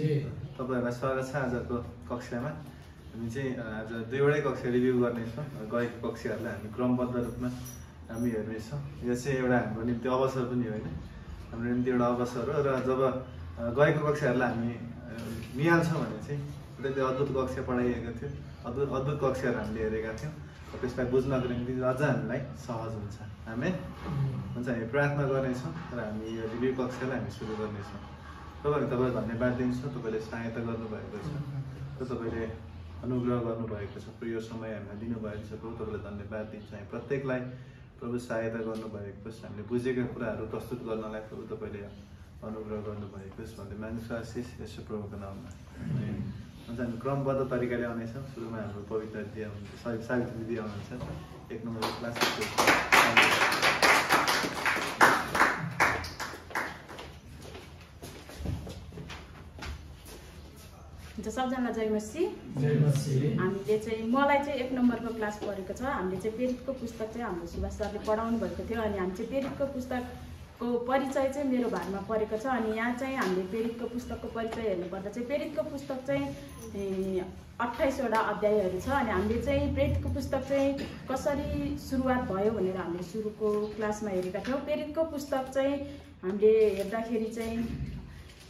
तपाईँहरूलाई स्वागत छ आजको कक्षामा। हामी चाहिँ आज दुईवटै कक्षा रिभ्यू गर्नेछौँ। गएको कक्षाहरूलाई हामी क्रमबद्ध रूपमा हामी हेर्नेछौँ। यो चाहिँ एउटा हाम्रो निम्ति अवसर पनि होइन। हाम्रो निम्ति एउटा अवसर हो। र जब गएको कक्षाहरूलाई हामी निहाल्छौँ भने चाहिँ त्यो अद्भुत कक्षा पढाइएको थियो। अद्भुत अद्भुत कक्षाहरू हामीले हेरेका थियौँ। त्यसलाई बुझ्नको निम्ति अझ हामीलाई सहज हुन्छ। हामी हुन्छ हामी प्रार्थना गर्नेछौँ। र हामी यो रिभ्यू कक्षालाई हामी सुरु गर्नेछौँ। तपाईँहरू तपाईँलाई धन्यवाद दिन्छौँ तपाईँले सहायता गर्नुभएको छ र तपाईँले अनुग्रह गर्नुभएको छ यो समय हामीलाई दिनुभएको छ प्रभु तपाईँलाई धन्यवाद दिन्छौँ। हामी प्रत्येकलाई प्रभु सहायता गर्नुभएको छ। हामीले बुझेका कुराहरू प्रस्तुत गर्नलाई प्रभु तपाईँले अनुग्रह गर्नुभएको छ भन्ने मानिसको आशिष यसो प्रभुको नाममा। हुन्छ हामी क्रमबद्ध तरिकाले आउनेछौँ। सुरुमा हाम्रो पवित्र दिदी आउनुहुन्छ सावित्री दिदी आउनुहुन्छ एक नम्बर क्लास। हुन्छ सबजना जय मसी जय मसीह। हामीले चाहिँ मलाई चाहिँ एक नम्बरको क्लास पढेको छ। हामीले चाहिँ प्रेरितको पुस्तक चाहिँ हाम्रो सुभाष सरले पढाउनु भएको थियो अनि हामी चाहिँ प्रेरितको पुस्तकको परिचय चाहिँ मेरो भागमा परेको छ अनि यहाँ चाहिँ हामीले प्रेरितको पुस्तकको परिचय हेर्नुपर्दा चाहिँ प्रेरितको पुस्तक चाहिँ अठाइसवटा अध्यायहरू छ अनि हामीले चाहिँ प्रेरितको पुस्तक चाहिँ कसरी सुरुवात भयो भनेर हामीले सुरुको क्लासमा हेरेका थियौँ। प्रेरितको पुस्तक चाहिँ हामीले हेर्दाखेरि चाहिँ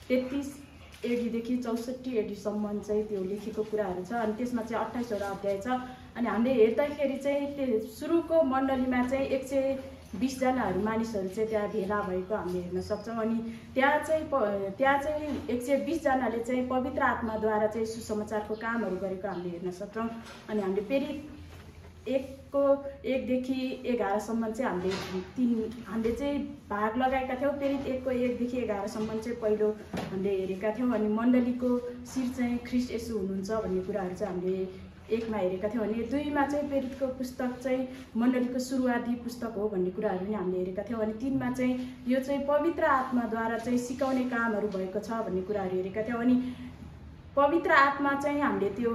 तेत्तिस एडीदेखि चौसठी एडीसम्म चाहिँ त्यो लेखेको कुराहरू छ अनि त्यसमा चाहिँ अट्ठाइसवटा अध्याय छ। अनि हामीले हेर्दाखेरि चाहिँ त्यो सुरुको मण्डलीमा चाहिँ एक सय बिसजनाहरू मानिसहरू चाहिँ त्यहाँ भेला भएको हामीले हेर्न सक्छौँ। अनि त्यहाँ चाहिँ प त्यहाँ चाहिँ एक सय बिसजनाले चाहिँ पवित्र आत्माद्वारा चाहिँ सुसमाचारको कामहरू गरेको हामीले हेर्न सक्छौँ। अनि हामीले फेरि एकको एकदेखि एघारसम्म चाहिँ हामीले तिन हामीले चाहिँ भाग लगाएका थियौँ फेरि एकको एकदेखि एघारसम्म चाहिँ पहिलो हामीले हेरेका थियौँ अनि मण्डलीको शिर चाहिँ ख्रिस्ट यसु हुनुहुन्छ भन्ने कुराहरू चाहिँ हामीले एकमा हेरेका थियौँ अनि दुईमा चाहिँ प्रेरितको पुस्तक चाहिँ मण्डलीको सुरुवाती पुस्तक हो भन्ने कुराहरू पनि हामीले हेरेका थियौँ अनि तिनमा चाहिँ यो चाहिँ पवित्र आत्माद्वारा चाहिँ सिकाउने कामहरू भएको छ भन्ने कुराहरू हेरेका थियौँ अनि पवित्र आत्मा चाहिँ हामीले त्यो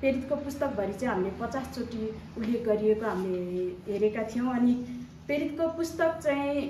प्रेरितको पुस्तकभरि चाहिँ हामीले पचासचोटि उल्लेख गरिएको हामीले हेरेका थियौँ। अनि प्रेरितको पुस्तक चाहिँ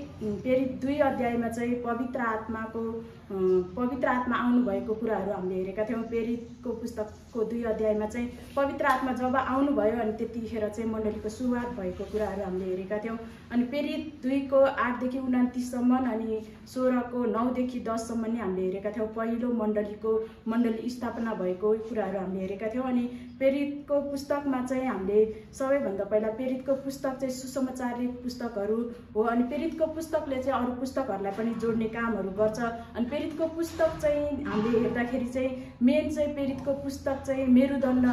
प्रेरित दुई अध्यायमा चाहिँ पवित्र आत्माको पवित्र आत्मा आउनुभएको कुराहरू हामीले हेरेका थियौँ। प्रेरितको पुस्तकको दुई अध्यायमा चाहिँ पवित्र आत्मा जब आउनुभयो अनि त्यतिखेर चाहिँ मण्डलीको सुरुवात भएको कुराहरू हामीले हेरेका थियौँ। अनि प्रेरित दुईको आठदेखि उनातिससम्म अनि सोह्रको नौदेखि दससम्म नै हामीले हेरेका थियौँ। पहिलो मण्डलीको मण्डली स्थापना भएको कुराहरू हामीले हेरेका थियौँ। अनि प्रेरितको पुस्तकमा चाहिँ हामीले सबैभन्दा पहिला प्रेरितको पुस्तक चाहिँ सुसमाचारिक पुस्तकहरू हो। अनि प्रेरितको पुस्तकले चाहिँ अरू पुस्तकहरूलाई पनि जोड्ने कामहरू गर्छ। अनि प्रेरितको पुस्तक चाहिँ हामीले हेर्दाखेरि चाहिँ मेन चाहिँ प्रेरितको पुस्तक चाहिँ मेरुदण्ड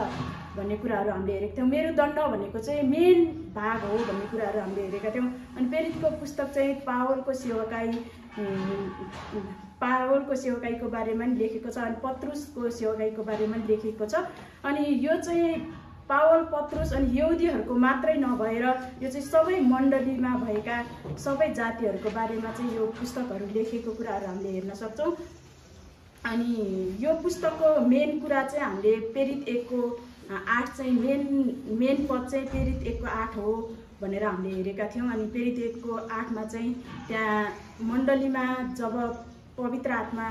भन्ने कुराहरू हामीले हेरेका थियौँ। मेरुदण्ड भनेको चाहिँ मेन भाग हो भन्ने कुराहरू हामीले हेरेका थियौँ। अनि प्रेरितको पुस्तक चाहिँ पावलको सेवकाई पावलको सेवकाईको बारेमा नि लेखेको छ अनि पत्रुसको सेवकाईको बारेमा नि लेखेको छ। अनि यो चाहिँ पावल पत्रुस अनि यहुदीहरूको मात्रै नभएर यो चाहिँ सबै मण्डलीमा भएका सबै जातिहरूको बारेमा चाहिँ यो पुस्तकहरू लेखेको कुराहरू हामीले हेर्न सक्छौँ। अनि यो पुस्तकको मेन कुरा चाहिँ हामीले प्रेरित एकको आठ चाहिँ मेन मेन पद चाहिँ प्रेरित एकको आठ हो भनेर हामीले हेरेका थियौँ। अनि प्रेरित एकको आठमा चाहिँ त्यहाँ मण्डलीमा जब पवित्र आत्मा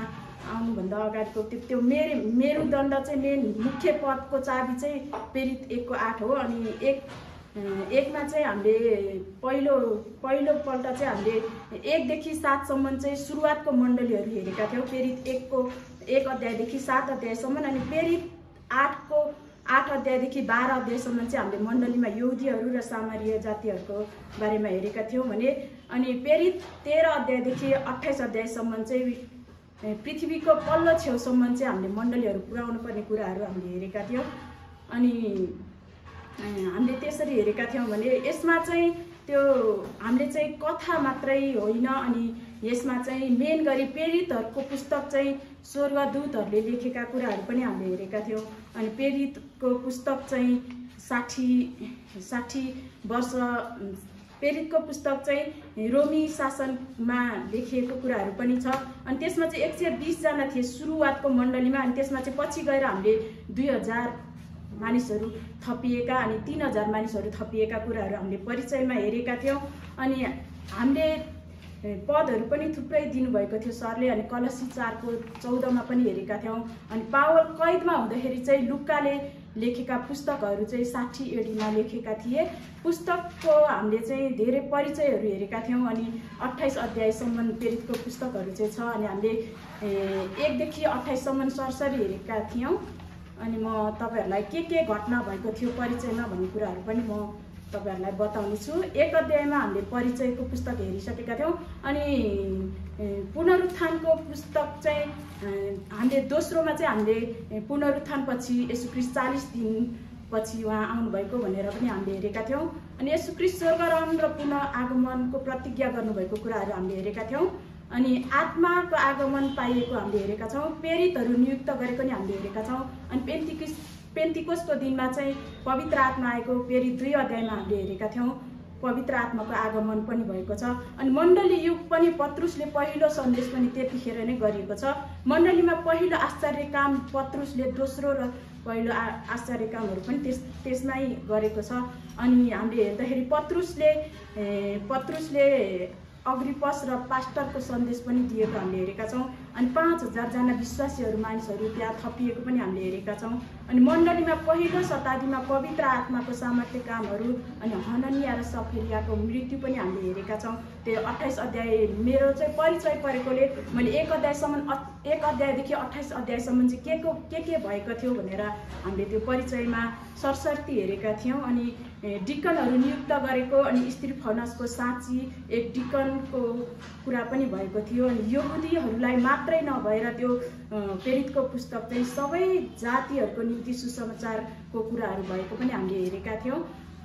आउनुभन्दा अगाडिको त्यो त्यो मेरे मेरुदण्ड चाहिँ मेन मुख्य पदको चाबी चाहिँ प्रेरित एकको आठ हो अनि एक एकमा चाहिँ हामीले पहिलो पहिलोपल्ट चाहिँ हामीले एकदेखि सातसम्म चाहिँ सुरुवातको मण्डलीहरू हेरेका थियौँ। प्रेरित एकको एक अध्यायदेखि सात अध्यायसम्म अनि प्रेरित आठको आठ अध्यायदेखि बाह्र अध्यायसम्म चाहिँ हामीले मण्डलीमा यहुदीहरू र सामारीय जातिहरूको बारेमा हेरेका थियौँ भने अनि प्रेरित तेह्र अध्यायदेखि अठाइस अध्यायसम्म चाहिँ पृथ्वीको पल्लो छेउसम्म चाहिँ हामीले मण्डलीहरू पुर्याउनु पर्ने कुराहरू हामीले हेरेका थियौँ। अनि हामीले त्यसरी हेरेका थियौँ भने यसमा चाहिँ त्यो हामीले चाहिँ कथा मात्रै होइन अनि यसमा चाहिँ मेन गरी प्रेरितहरूको पुस्तक चाहिँ स्वर्गदूतहरूले लेखेका कुराहरू पनि हामीले हेरेका थियौँ। अनि प्रेरितको पुस्तक चाहिँ साठी साठी वर्ष प्रेरितको पुस्तक चाहिँ रोमी शासनमा लेखिएको कुराहरू पनि छ। अनि त्यसमा चाहिँ एक सय बिसजना थिए सुरुवातको मण्डलीमा। अनि त्यसमा चाहिँ पछि गएर हामीले दुई हजार मानिसहरू थपिएका अनि तिन हजार मानिसहरू थपिएका कुराहरू हामीले परिचयमा हेरेका थियौँ। अनि हामीले पदहरू पनि थुप्रै दिनुभएको थियो सरले अनि कलसी चारको चौधमा पनि हेरेका थियौँ। अनि पावल कैदमा हुँदाखेरि चाहिँ लुक्काले लेखेका पुस्तकहरू चाहिँ साठी एडीमा लेखेका थिए। पुस्तकको हामीले चाहिँ धेरै परिचयहरू हेरेका थियौँ अनि अठाइस अध्यायसम्म प्रेरितको पुस्तकहरू चाहिँ छ अनि हामीले एकदेखि अठाइससम्म सरसरी हेरेका थियौँ। अनि म तपाईँहरूलाई के के घटना भएको थियो परिचयमा भन्ने कुराहरू पनि म तपाईँहरूलाई बताउने छु। एक अध्यायमा हामीले परिचयको पुस्तक हेरिसकेका थियौँ अनि पुनरुत्थानको पुस्तक चाहिँ हामीले दोस्रोमा चाहिँ हामीले पुनरुत्थानपछि यसो क्रिस चालिस दिनपछि उहाँ आउनुभएको भनेर पनि हामीले हेरेका थियौँ। अनि यसो क्रिस स्वर्गरम र पुनः आगमनको प्रतिज्ञा गर्नुभएको कुराहरू हामीले हेरेका थियौँ। अनि आत्माको आगमन पाइएको हामीले हेरेका छौँ। प्रेरितहरू नियुक्त गरेको नि हामीले हेरेका छौँ। अनि पेन्टिकिस पेन्टिकोसको दिनमा चाहिँ पवित्र आत्मा आएको फेरि दुई अध्यायमा हामीले हेरेका थियौँ। पवित्र आत्माको आगमन पनि भएको छ अनि मण्डली युग पनि पत्रुसले पहिलो सन्देश पनि त्यतिखेर नै गरिएको छ। मण्डलीमा पहिलो आश्चर्य काम पत्रुसले दोस्रो र पहिलो आ आश्चर्य कामहरू पनि त्यस त्यसमै गरेको छ। अनि हामीले हेर्दाखेरि पत्रुसले पत्रुसले अग्रिपस र पास्टरको सन्देश पनि दिएको हामीले हेरेका छौँ। अनि पाँच हजारजना विश्वासीहरू मानिसहरू त्यहाँ थपिएको पनि हामीले हेरेका छौँ। अनि मण्डलीमा पहिलो शताब्दीमा पवित्र आत्माको सामर्थ्य कामहरू अनि हननिया र सफेरियाको मृत्यु पनि हामीले हेरेका छौँ। त्यो अठाइस अध्याय मेरो चाहिँ परिचय परेकोले मैले एक अध्यायसम्म एक अध्यायदेखि अठाइस अध्यायसम्म चाहिँ के को के के भएको थियो भनेर हामीले त्यो परिचयमा सरसर्ती हेरेका थियौँ। अनि डिकनहरू नियुक्त गरेको अनि स्त्री फनसको साँची एक डिकनको कुरा पनि भएको थियो। अनि युवतीहरूलाई मात्रै नभएर त्यो प्रेरितको पुस्तक चाहिँ सबै जातिहरूको निम्ति सुसमाचारको कुराहरू भएको पनि हामीले हेरेका थियौँ।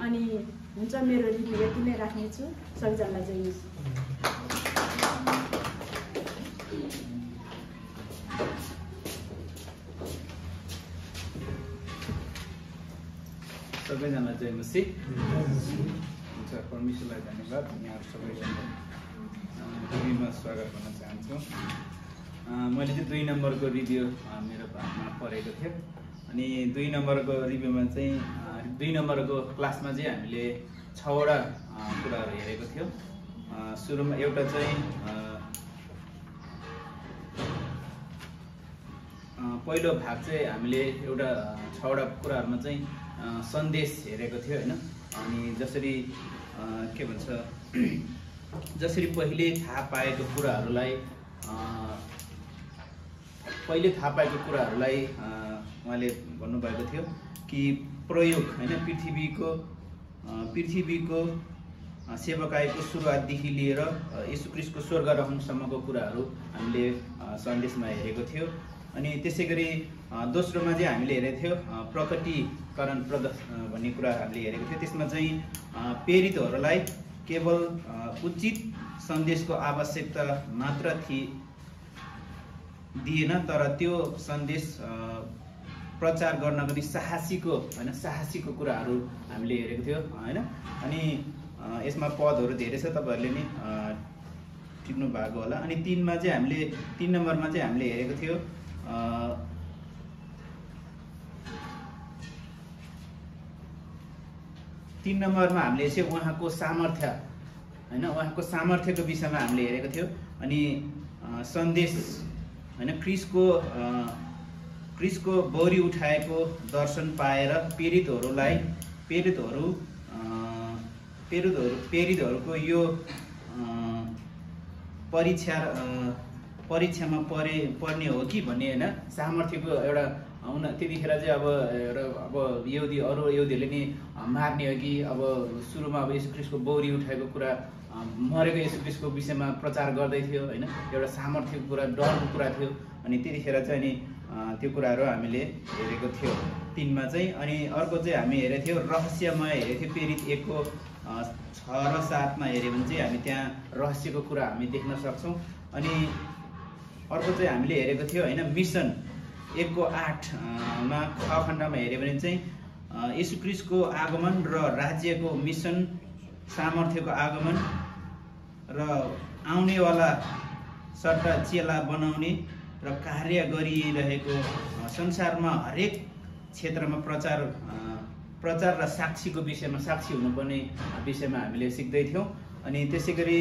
अनि हुन्छ मेरो रिभ्यू यति नै राख्नेछु सबैजनालाई जय सबैजना जय मसी हुन्छ परमेश्वरलाई धन्यवाद। यहाँहरू सबैजना स्वागत गर्न चाहन्छु। मैले चाहिँ दुई नम्बरको रिभ्यू मेरो हातमा परेको थियो। अनि दुई नम्बरको रिभ्यूमा चाहिँ दुई नम्बरको क्लासमा चाहिँ हामीले छवटा कुराहरू हेरेको थियो। सुरुमा एउटा चाहिँ पहिलो भाग चाहिँ हामीले एउटा छवटा कुराहरूमा चाहिँ सन्देश हेरेको थियो होइन? अनि जसरी के भन्छ जसरी पहिले थाहा पाएको कुराहरूलाई पहिले थाहा पाएको कुराहरूलाई उहाँले भन्नुभएको थियो कि प्रयोग होइन पृथ्वीको पृथ्वीको सेवकाईको सुरुवातदेखि लिएर यशुक्रिस्टको स्वर्ग रहनसम्मको कुराहरू हामीले सन्देशमा हेरेको थियो। अनि त्यसै गरी दोस्रोमा चाहिँ हामीले हेरेको थियो प्रकटीकरण प्रद भन्ने कुरा हामीले हेरेको थियो। त्यसमा चाहिँ प्रेरितहरूलाई केवल उचित सन्देशको आवश्यकता मात्र थिए दिएन तर त्यो सन्देश प्रचार गर्नको निम्ति साहसीको होइन साहसीको कुराहरू हामीले हेरेको थियो होइन? अनि यसमा पदहरू धेरै छ तपाईँहरूले नि टिप्नु भएको होला। अनि तिनमा चाहिँ हामीले तिन नम्बरमा चाहिँ हामीले हेरेको थियो तिन नम्बरमा हामीले चाहिँ उहाँको सामर्थ्य होइन? उहाँको सामर्थ्यको विषयमा हामीले हेरेको थियो। अनि सन्देश होइन क्रिसको क्रिसको बौरी उठाएको दर्शन पाएर पीडितहरूलाई पीडितहरू पीडितहरू पीडितहरूको यो परीक्षा परीक्षामा परे पर्ने हो कि भन्ने होइन सामर्थ्यको एउटा उन त्यतिखेर चाहिँ अब एउटा अब यौदी अरू यौदीहरूले नि मार्ने हो कि अब सुरुमा अब यस क्रिसको बौरी उठाएको कुरा मरेको यसो क्रिस्टको विषयमा प्रचार गर्दै थियो होइन? एउटा सामर्थ्यको कुरा डरको कुरा थियो। अनि त्यतिखेर चाहिँ अनि त्यो कुराहरू हामीले हेरेको थियो। तिनमा चाहिँ अनि अर्को चाहिँ हामी हेरेको थियो रहस्यमय हेरेको थियो। प्रेरित एकको छ र सातमा हेऱ्यो भने चाहिँ हामी त्यहाँ रहस्यको कुरा हामी देख्न सक्छौँ। अनि अर्को चाहिँ हामीले हेरेको थियो होइन मिसन एकको आठमा ख खण्डमा हेऱ्यो भने चाहिँ यशुक्रिस्टको आगमन र राज्यको मिसन सामर्थ्यको आगमन र आउनेवाला सट्टा चेला बनाउने र कार्य गरिरहेको संसारमा हरेक क्षेत्रमा प्रचार प्रचार र साक्षीको विषयमा साक्षी हुनुपर्ने विषयमा हामीले सिक्दैथ्यौँ अनि त्यसै गरी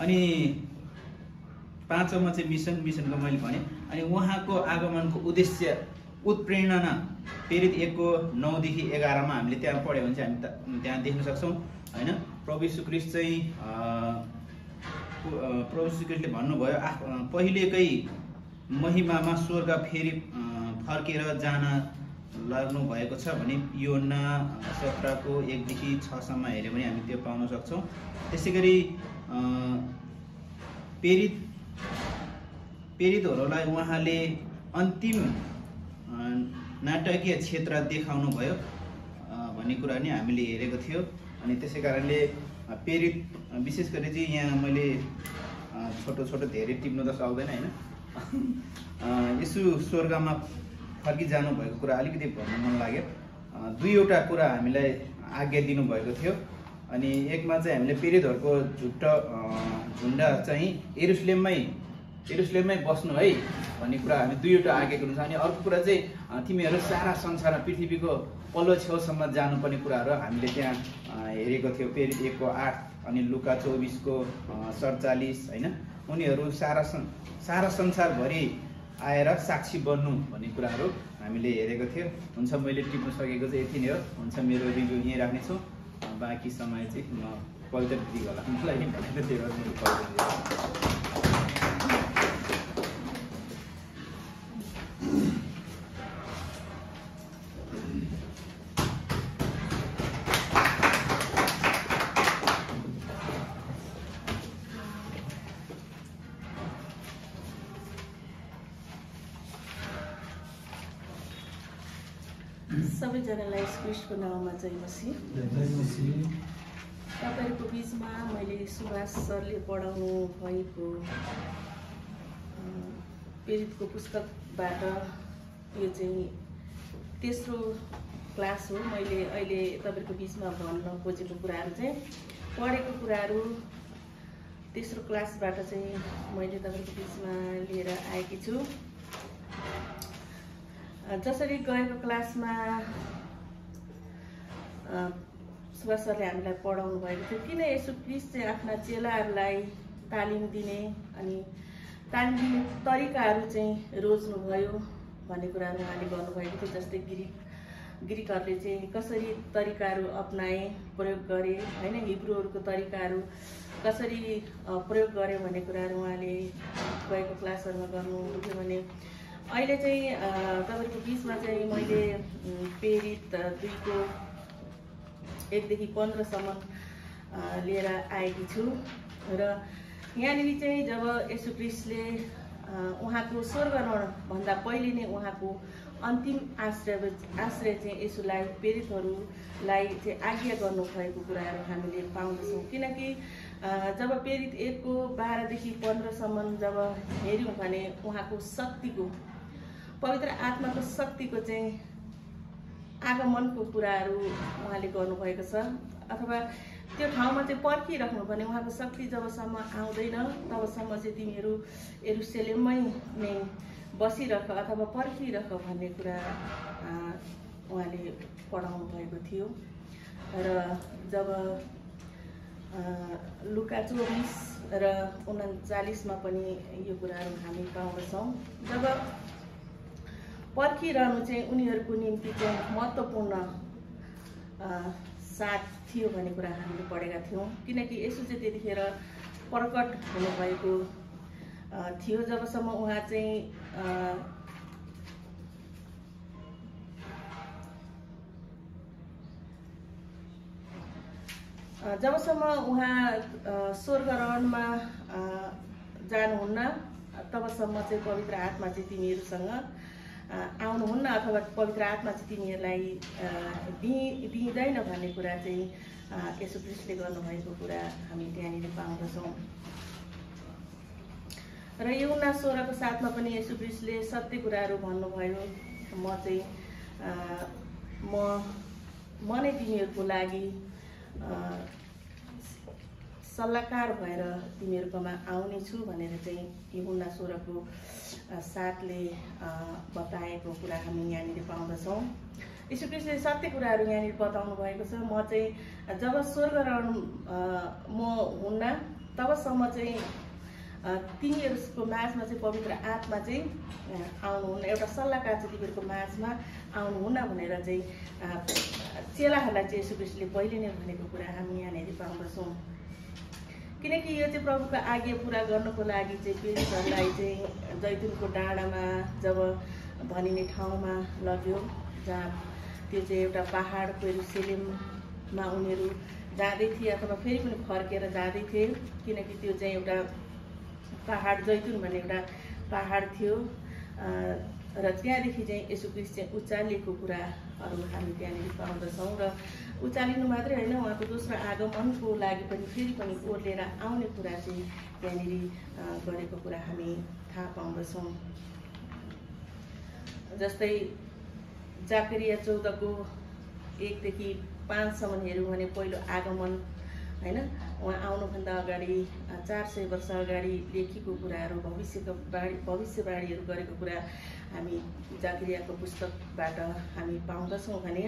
अनि पाँचौँमा चाहिँ मिसन मिसनको मैले भनेँ। अनि उहाँको आगमनको उद्देश्य उत्प्रेरणा प्रेरित एकको नौदेखि एघारमा हामीले त्यहाँ पढ्यो भने चाहिँ हामी त्यहाँ देख्न सक्छौँ होइन? प्रभु यीशु ख्रिस्ट चाहिँ प्रभु ख्रिस्टले भन्नुभयो आफ पहिलेकै महिमामा स्वर्ग फेरि फर्केर जान लाग्नु भएको छ भने योना सत्रको एकदेखि छसम्म हेऱ्यो भने हामी त्यो पाउन सक्छौँ। त्यसै गरी प्रेरित प्रेरितहरूलाई उहाँले अन्तिम नाटकीय क्षेत्र देखाउनु भयो भन्ने कुरा नि हामीले हेरेको थियो। अनि त्यसै कारणले अँ, विशेष गरी चाहिँ यहाँ मैले छोटो छोटो धेरै टिप्नु त सक्दैन होइन? यसो स्वर्गमा फर्किजानु भएको कुरा अलिकति भन्नु मन लाग्यो। दुईवटा कुरा हामीलाई आज्ञा दिनुभएको थियो। अनि एकमा चाहिँ हामीले प्रेरितहरूको झुट्ट झुन्डा चाहिँ एरुसलेममै एरुसलेममै बस्नु है भन्ने कुरा हामी दुईवटा आज्ञा गर्नु छ अनि अर्को कुरा चाहिँ तिमीहरू सारा संसारमा पृथ्वीको पल्लो छेउसम्म जानुपर्ने कुराहरू हामीले त्यहाँ हेरेको थियो। प्रेरित एकको आठ अनि लुका चौबिसको सडचालिस होइन? उनीहरू सारा सं सारा संसारभरि आएर साक्षी बन्नु भन्ने कुराहरू हामीले हेरेको थियो। हुन्छ मैले टिप्न सकेको चाहिँ यति नै हो। हुन्छ मेरो रिभ्यू यहीँ राख्नेछु। बाँकी समय चाहिँ म पवित्र दिदी होला। मलाई नाउँमा चाहिँ बसी तपाईँहरूको बिचमा मैले सुभाष सरले पढाउनु भएको प्रेरितको पुस्तकबाट यो चाहिँ तेस्रो क्लास हो। मैले अहिले तपाईँहरूको बिचमा भन्न खोजेको कुराहरू चाहिँ पढेको कुराहरू तेस्रो क्लासबाट चाहिँ मैले तपाईँहरूको बिचमा लिएर आएकी छु। जसरी गएको क्लासमा सुभाष हामीलाई पढाउनु भएको थियो। किन यसो क्रिस्ट चाहिँ आफ्ना चेलाहरूलाई तालिम दिने अनि तालिम दिने तरिकाहरू चाहिँ रोज्नुभयो भन्ने कुराहरू उहाँले गर्नुभएको थियो जस्तै ग्रिक ग्रिकहरूले चाहिँ कसरी तरिकाहरू अप्नाए प्रयोग गरे होइन हिब्रूहरूको तरिकाहरू कसरी प्रयोग गरे भन्ने कुराहरू उहाँले गएको क्लासहरूमा गर्नुहुन्थ्यो भने अहिले चाहिँ अ, तपाईँहरूको बिचमा चाहिँ मैले प्रेरित दुईको एकदेखि पन्ध्रसम्म अ, लिएर आएकी छु। र यहाँनिर चाहिँ जब यसु क्रिस्टले अ, उहाँको स्वर्गरणभन्दा पहिले नै उहाँको अन्तिम आश्रय आश्रय चाहिँ यसुलाई प्रेरितहरूलाई चाहिँ आज्ञा गर्नुभएको कुराहरू हामीले पाउँदछौँ। किनकि अ, जब प्रेरित एकको बाह्रदेखि पन्ध्रसम्म जब हेऱ्यौँ भने उहाँको शक्तिको पवित्र आत्माको शक्तिको चाहिँ आगमनको कुराहरू उहाँले गर्नुभएको छ। अथवा त्यो ठाउँमा चाहिँ पर्खिराख्नु भने उहाँको शक्ति जबसम्म आउँदैन तबसम्म चाहिँ तिमीहरू एरुसेलेममै नै बसिरह अथवा पर्खिरह भन्ने कुरा उहाँले पढाउनु भएको थियो। र जब लुका चौबिस र उन्चालिसमा पनि यो कुराहरू हामी पाउँदछौँ। जब पर्खिरहनु चाहिँ उनीहरूको निम्ति चाहिँ महत्त्वपूर्ण साथ थियो भन्ने कुरा हामीले पढेका थियौँ किनकि यसो चाहिँ त्यतिखेर प्रकट हुनुभएको थियो जबसम्म उहाँ चाहिँ जबसम्म उहाँ स्वर्गरणमा जानुहुन्न तबसम्म चाहिँ पवित्र आत्मा चाहिँ तिमीहरूसँग आउनुहुन्न अथवा पवित्र आत्मा चाहिँ तिमीहरूलाई अ, दिइ दिइँदैन भन्ने कुरा चाहिँ यसो क्रिस्टले गर्नुभएको कुरा हामी त्यहाँनिर पाउँदछौँ। र यौना सोह्रको साथमा पनि यसो क्रिस्टले सत्य कुराहरू भन्नुभयो। म चाहिँ म म नै तिमीहरूको लागि सल्लाहकार भएर तिमीहरूकोमा आउने छु भनेर चाहिँ यहुन्ना सोह्रको साथले बताएको कुरा हामी यहाँनिर पाउँदछौँ। यीशु क्रिस्टले सत्य कुराहरू यहाँनिर बताउनु भएको छ। म चाहिँ जब स्वर्ग म हुन्न तबसम्म चाहिँ अ, तिनीहरूको माझमा चाहिँ पवित्र आत्मा चाहिँ आउनुहुन्न। एउटा सल्लाहकार चाहिँ तिनीहरूको माझमा आउनुहुन्न भनेर चाहिँ चेलाहरूलाई चाहिँ यसो क्रिस्टले पहिले नै भनेको कुरा हामी यहाँनिर पाउँदछौँ। किनकि यो चाहिँ प्रभुको आज्ञा पुरा गर्नको लागि चाहिँ पीडितहरूलाई चाहिँ जैतुनको डाँडामा जब भनिने ठाउँमा लग्यो जहाँ त्यो चाहिँ एउटा पाहाड पेरुसेलेममा उनीहरू जाँदै थिए अथवा फेरि पनि फर्केर जाँदै थिए किनकि त्यो चाहिँ एउटा पाहाड जैतुन भन्ने एउटा पाहाड थियो। र त्यहाँदेखि चाहिँ यसो क्रिस्ट चाहिँ उचालिएको कुराहरू हामी त्यहाँनिर पाउँदछौँ र उचालिनु मात्रै होइन उहाँको दोस्रो आगमनको लागि पनि फेरि पनि ओर्लेर आउने कुरा चाहिँ त्यहाँनिर गरेको कुरा हामी थाहा पाउँदछौँ। जस्तै जाकरिया चौधको एकदेखि पाँचसम्म हेऱ्यौँ भने पहिलो आगमन होइन? उहाँ आउनुभन्दा अगाडि चार सय वर्ष अगाडि लेखिएको कुराहरू भविष्यको बाणी भविष्यवाणीहरू गरेको कुरा हामी जाकिरियाको पुस्तकबाट हामी पाउँदछौँ भने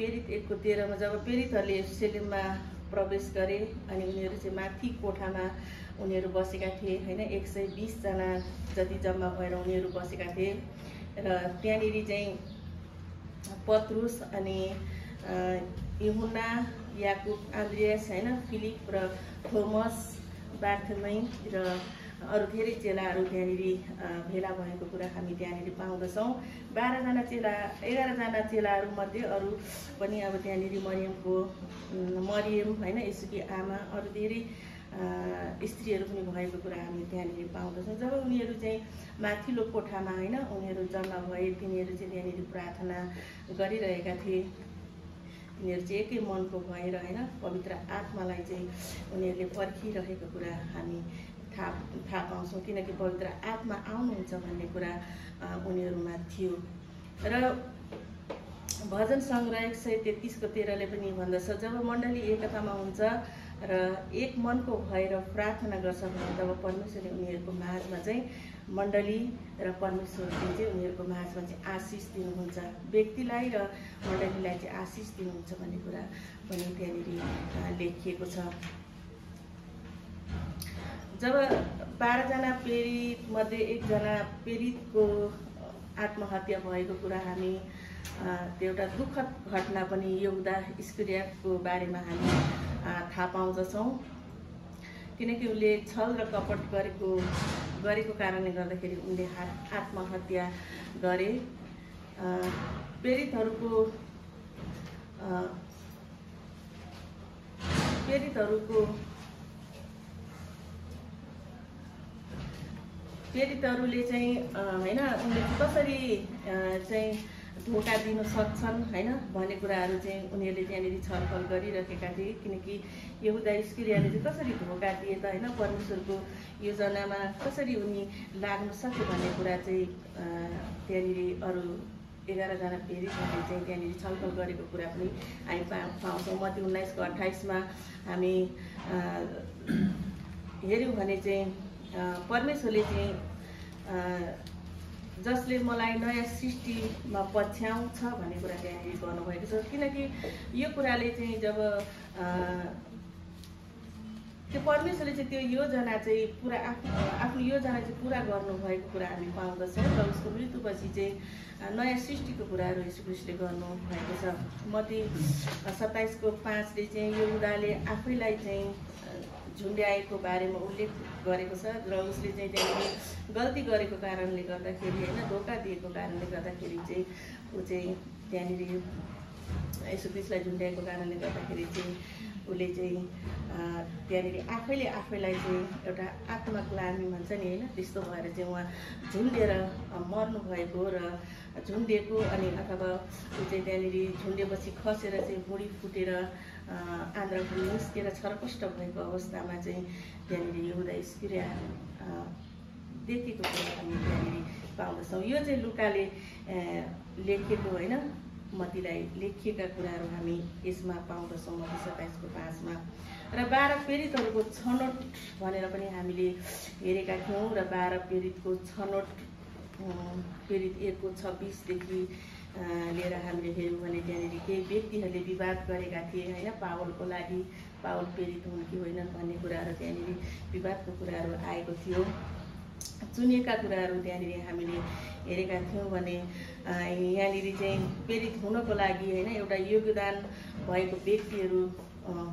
प्रेरित एकको तेह्रमा जब प्रेरितहरूले सेलेममा प्रवेश गरे अनि उनीहरू चाहिँ माथि कोठामा उनीहरू बसेका थिए होइन एक सय बिसजना जति जम्मा भएर उनीहरू बसेका थिए। र त्यहाँनिर चाहिँ पत्रुस अनि युहुन्ना याकुब आन्द्रियस होइन फिलिप र थोमस बार्थमै र अरू धेरै चेलाहरू त्यहाँनिर भेला भएको कुरा हामी त्यहाँनिर पाउँदछौँ। बाह्रजना चेला एघारजना चेलाहरूमध्ये अरू पनि अब त्यहाँनिर मरियमको मरियम होइन यसुकी आमा अरू धेरै स्त्रीहरू पनि भएको कुरा हामी त्यहाँनिर पाउँदछौँ। जब उनीहरू चाहिँ माथिल्लो कोठामा होइन उनीहरू जम्मा भए तिनीहरू चाहिँ त्यहाँनिर प्रार्थना गरिरहेका थिए। तिनीहरू चाहिँ एकै मनको भएर होइन पवित्र आत्मालाई चाहिँ उनीहरूले पर्खिरहेको कुरा हामी थाहा थाहा पाउँछौँ किनकि पवित्र आत्मा आउनुहुन्छ भन्ने कुरा उनीहरूमा थियो। र भजन सङ्ग्रह एक सय तेत्तिसको तेह्रले पनि भन्दछ जब मण्डली एकतामा हुन्छ र एक मनको भएर प्रार्थना गर्छ भने तब परमेश्वरले उनीहरूको माझमा चाहिँ मण्डली र परमेश्वरले चाहिँ उनीहरूको माझमा चाहिँ आशिष दिनुहुन्छ। व्यक्तिलाई र मण्डलीलाई चाहिँ आशिष दिनुहुन्छ भन्ने कुरा पनि त्यहाँनिर लेखिएको छ। जब बाह्रजना पीडितमध्ये एकजना पीडितको आत्महत्या भएको कुरा हामी त्यो एउटा दुःखद घटना पनि यहुदा स्क्रियाको बारेमा हामी थाहा पाउँदछौँ। किनकि उसले छल र कपट गरेको गरेको कारणले गर्दाखेरि उनले आत्महत्या गरे। पीडितहरूको पीडितहरूको पीडितहरूले चाहिँ होइन उनले कसरी चाहिँ धोका दिन सक्छन् होइन भन्ने कुराहरू चाहिँ उनीहरूले त्यहाँनिर छलफल गरिरहेका थिए। किनकि यहुदा स्क्रियाले चाहिँ कसरी धोका दिए त होइन परमेश्वरको योजनामा कसरी उनी लाग्न सक्यो भन्ने कुरा चाहिँ त्यहाँनिर अरू एघारजना पीडितहरूले चाहिँ त्यहाँनिर छलफल गरेको कुरा पनि हामी पा पाउँछौँ। मती उन्नाइसको अठाइसमा हामी हेऱ्यौँ भने चाहिँ परमेश्वरले चाहिँ जसले मलाई नयाँ सृष्टिमा पछ्याउँछ भन्ने कुरा त्यहाँनिर गर्नुभएको छ। किनकि यो कुराले चाहिँ जब त्यो परमेश्वरले चाहिँ त्यो योजना चाहिँ पुरा आफ्नो आफ्नो योजना चाहिँ पुरा गर्नुभएको कुरा हामी पाउँदछौँ र उसको मृत्युपछि चाहिँ नयाँ सृष्टिको कुराहरू यीशु ख्रिस्टले गर्नुभएको छ। मती सत्ताइसको पाँचले चाहिँ यो उदाले आफैलाई चाहिँ झुन्ड्याएको बारेमा उल्लेख गरेको छ र उसले चाहिँ त्यहाँनिर गल्ती गरेको कारणले गर्दाखेरि होइन धोका दिएको कारणले गर्दाखेरि चाहिँ ऊ चाहिँ त्यहाँनिर यसो क्रिस्टलाई झुन्ड्याएको कारणले गर्दाखेरि चाहिँ उसले चाहिँ त्यहाँनिर आफैले आफैलाई चाहिँ एउटा आत्मग्लानी भन्छ नि होइन त्यस्तो भएर चाहिँ उहाँ झुन्डेर मर्नुभएको र झुन्डेको अनि अथवा ऊ चाहिँ त्यहाँनिर झुन्डेपछि खसेर चाहिँ बुढी फुटेर अ, आन्द्राभुँडी निस्केर छरपष्ट भएको अवस्थामा चाहिँ त्यहाँनिर यहुदा स्क्रिया देखेको कुरा हामी त्यहाँनिर पाउँदछौँ। यो चाहिँ लुकाले लेखेको होइन मतीलाई लेखिएका कुराहरू हामी यसमा पाउँदछौँ मती सत्ताइसको पाँचमा। र बाह्र पीडितहरूको छनौट भनेर पनि हामीले हेरेका थियौँ। र बाह्र पीडितको छनौट पीडित एकको छब्बिसदेखि लिएर हामीले हेऱ्यौँ भने त्यहाँनिर केही व्यक्तिहरूले विवाद गरेका थिए होइन पावलको लागि पावल प्रेरित हुन् कि होइनन् भन्ने कुराहरू त्यहाँनिर विवादको कुराहरू आएको थियो। चुनिएका कुराहरू त्यहाँनिर हामीले हेरेका थियौँ भने यहाँनिर चाहिँ प्रेरित हुनको लागि होइन एउटा योगदान भएको व्यक्तिहरू